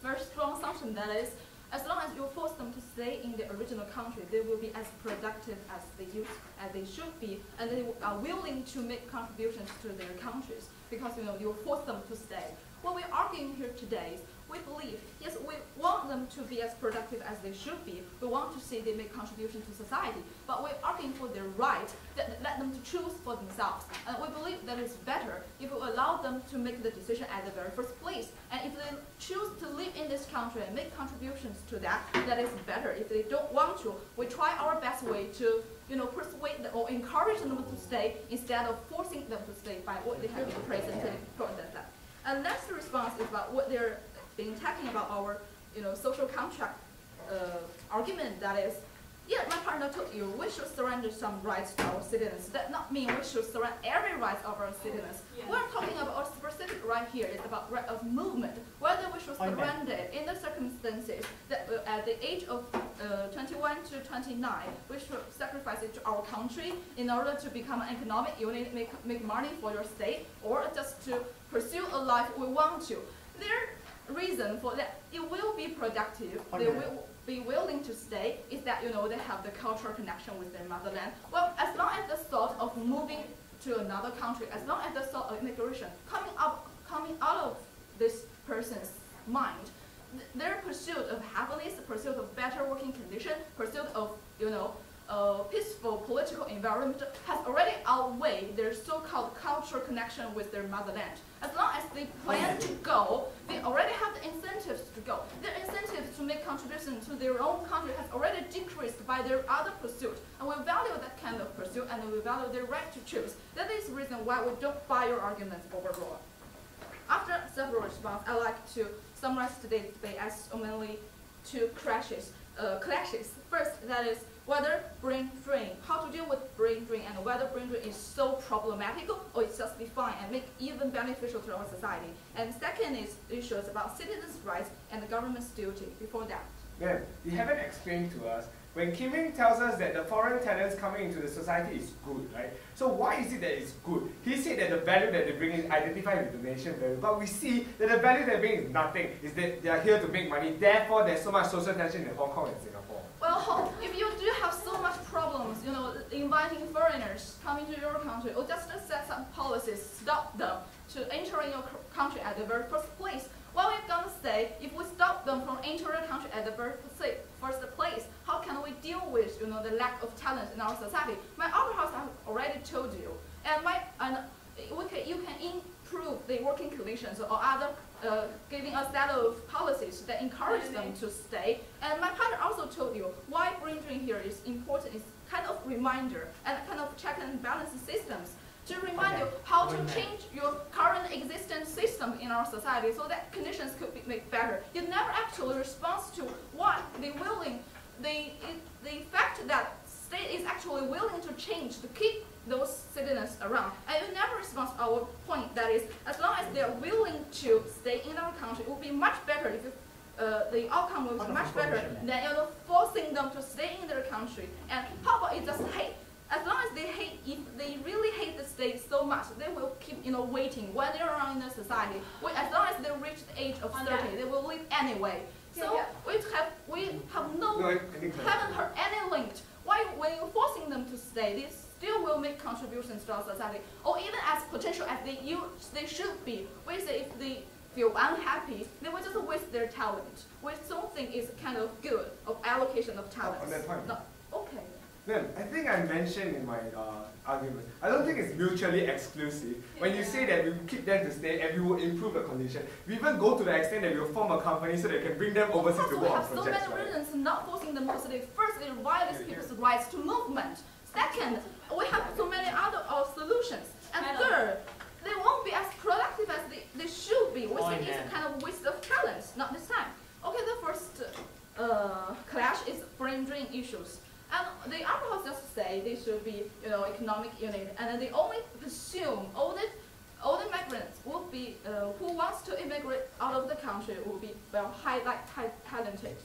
very strong assumption that is, as long as you force them to stay in the original country, they will be as productive as they used, as they should be, and they are willing to make contributions to their countries because you know you force them to stay. What we're arguing here today is we believe, yes, we want them to be as productive as they should be. We want to see they make contribution to society, but we're arguing for their right that let them to choose for themselves. And we believe that it's better if we allow them to make the decision at the very first place. And if they choose to live in this country and make contributions to that, that is better. If they don't want to, we try our best way to you know, persuade or encourage them to stay instead of forcing them to stay by what they have been presented for them. And next response is about what they're been talking about our, you know, social contract uh, argument that is, yeah, my partner told you we should surrender some rights to our citizens. That not mean we should surrender every right of our citizens. Yeah. We're talking about a specific right here. It's about right of movement. Whether we should surrender it in the circumstances that uh, at the age of uh, 21 to 29, we should sacrifice it to our country in order to become an economic unit, make, make money for your state, or just to pursue a life we want to. Their reason for that, it will be productive. They will be willing to stay is that, you know, they have the cultural connection with their motherland. Well, as long as the thought of moving to another country, as long as the thought of immigration coming up, coming out of this person's mind, th- their pursuit of happiness, pursuit of better working condition, pursuit of, you know, uh, peaceful political environment has already outweighed their so-called cultural connection with their motherland. As long as they plan to go, they already have the incentives to go. Their incentives to make contribution to their own country has already decreased by their other pursuit. And we value that kind of pursuit and we value their right to choose. That is the reason why we don't buy your arguments overall. After several responses, I'd like to summarize today's debate as mainly two crashes, uh, clashes. First, that is whether brain drain, how to deal with brain drain, and whether brain drain is so problematical or it's just be fine and make even beneficial to our society. And second is issues about citizens' rights and the government's duty. Before that, Ma'am, you haven't explained to us when Kim Ing tells us that the foreign talents coming into the society is good, right? So why is it that it's good? He said that the value that they bring is identified with the nation value, but we see that the value they bring is nothing. Is that they are here to make money. Therefore, there's so much social tension in Hong Kong and Singapore. Well, if you do have so much problems, you know, inviting foreigners coming to your country, or just set some policies, stop them to enter in your country at the very first place. What we're gonna say, if we stop them from entering the country at the very first place, how can we deal with, you know, the lack of talent in our society? My other house I've already told you, and my and we can, you can improve the working conditions or other uh, giving a set of policies that encourage them to stay. And my partner also told you why brain drain here is important. It's kind of reminder and kind of check and balance systems to remind you how to change your current existing system in our society so that conditions could be made better. You never actually respond to what they willing, the, the fact that state is actually willing to change to keep those citizens around. And you never respond to our point that is, as long as they are willing to stay in our country, it would be much better if uh, the outcome will be much better than you know, forcing them to stay in their country. And how about it just hate? As long as they hate, if they really hate the state so much, they will keep, you know, waiting when they're in the society. We, as long as they reach the age of 30, they will leave anyway. So Yeah, we have we have no No, I- I think so. haven't heard any link Why, when you're forcing them to stay, they still will make contributions to our society, or even as potential as they, you, they should be. We say if they feel unhappy, they will just waste their talent, which don't think is kind of good of allocation of on that point. No, okay. Then I think I mentioned in my uh, argument, I don't think it's mutually exclusive. When you say that we keep them to stay and we will improve the condition, we even go to the extent that we will form a company so that we can bring them overseas to we work on have so many right? reasons not forcing them to stay. First, it violates people's rights to movement. Second, we have so many other uh, solutions. And third, they won't be as productive as they, they should be, which Point, is ma'am. a kind of waste of talent, not this time. Okay, the first uh, clash is brain drain issues. And the articles just say they should be, you know, economic unit, and then they only presume all the all the migrants will be uh, who wants to immigrate out of the country will be well high like talented.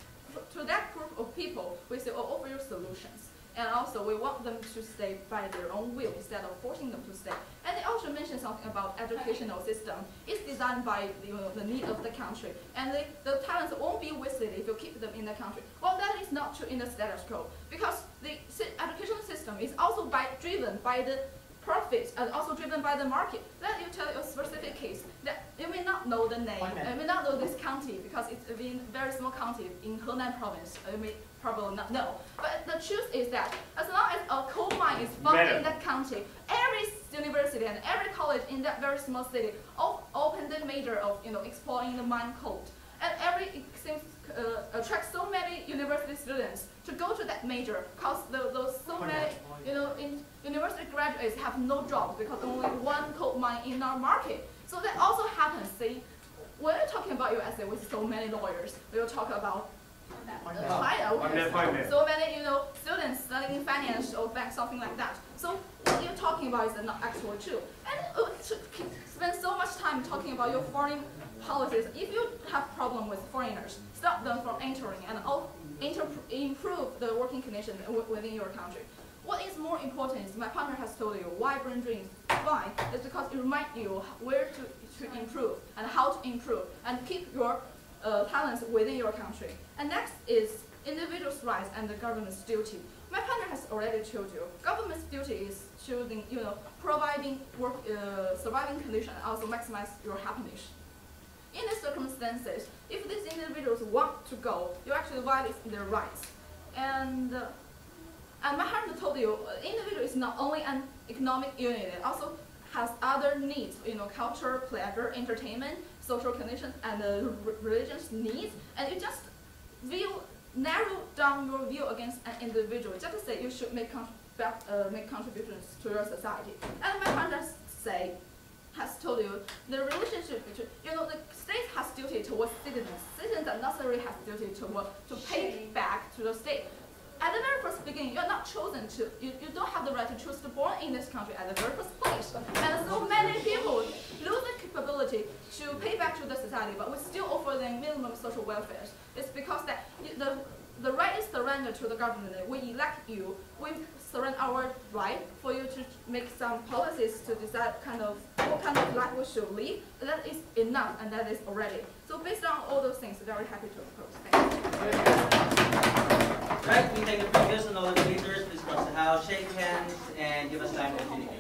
To that group of people, we say, oh, offer you solutions. And also, we want them to stay by their own will instead of forcing them to stay. And they also mentioned something about educational system. It's designed by you know, the need of the country, and they, the talents won't be wasted if you keep them in the country. Well, that is not true in the status quo because the si- education system is also by, driven by the profits and also driven by the market. Let you tell you a specific case that you may not know the name, you may not know this county because it's a very- very small county in Henan province. You may probably not know. But the truth is that as long as a coal mine is found Madam. in that county, every university and every college in that very small city op- open the major of you know exploring the mine code. And every it seems uh, attracts so many university students to go to that major because the, those so many you know in university graduates have no jobs because only one coal mine in our market. So that also happens. See, when we're talking about USA with so many lawyers, we'll talk about China On that with point, ma'am. so many you know students studying finance or bank something like that. So what you're talking about is not actually true. And uh, spend so much time talking about your foreign policies. If you have problem with foreigners, stop them from entering and improve the working conditions within your country. What is more important is my partner has told you why brain drain is fine. It's because it reminds you where to, to improve and how to improve and keep your uh, talents within your country. And next is individuals' rights and the government's duty. My partner has already told you, government's duty is choosing, you know, providing work, uh, surviving condition and also maximize your happiness. In these circumstances, if these individuals want to go, you actually violate their rights. And, uh, and my husband told you, uh, individual is not only an economic unit, it also has other needs, you know, culture, pleasure, entertainment, social conditions, and uh, re- religious needs. And you just view, narrow down your view against an individual. Just to say you should make, uh, make contributions to your society. And my husband say, has told you the relationship between, you know, the state has duty towards citizens. Citizens are necessarily have duty to work, to pay back to the state. At the very first beginning, you're not chosen to, you, you don't have the right to choose to born in this country at the very first place. And so many people lose the capability to pay back to the society, but we still offer them minimum social welfare. It's because that the, the right is surrendered to the government. We elect you. We surrender our right for you to make some policies to decide kind of what kind of life we should live. That is enough, and that is already. So based on all those things, very happy to approach. Thank you. Right, we thank the previous and all the leaders, please the house, shake hands, and give us time to communicate.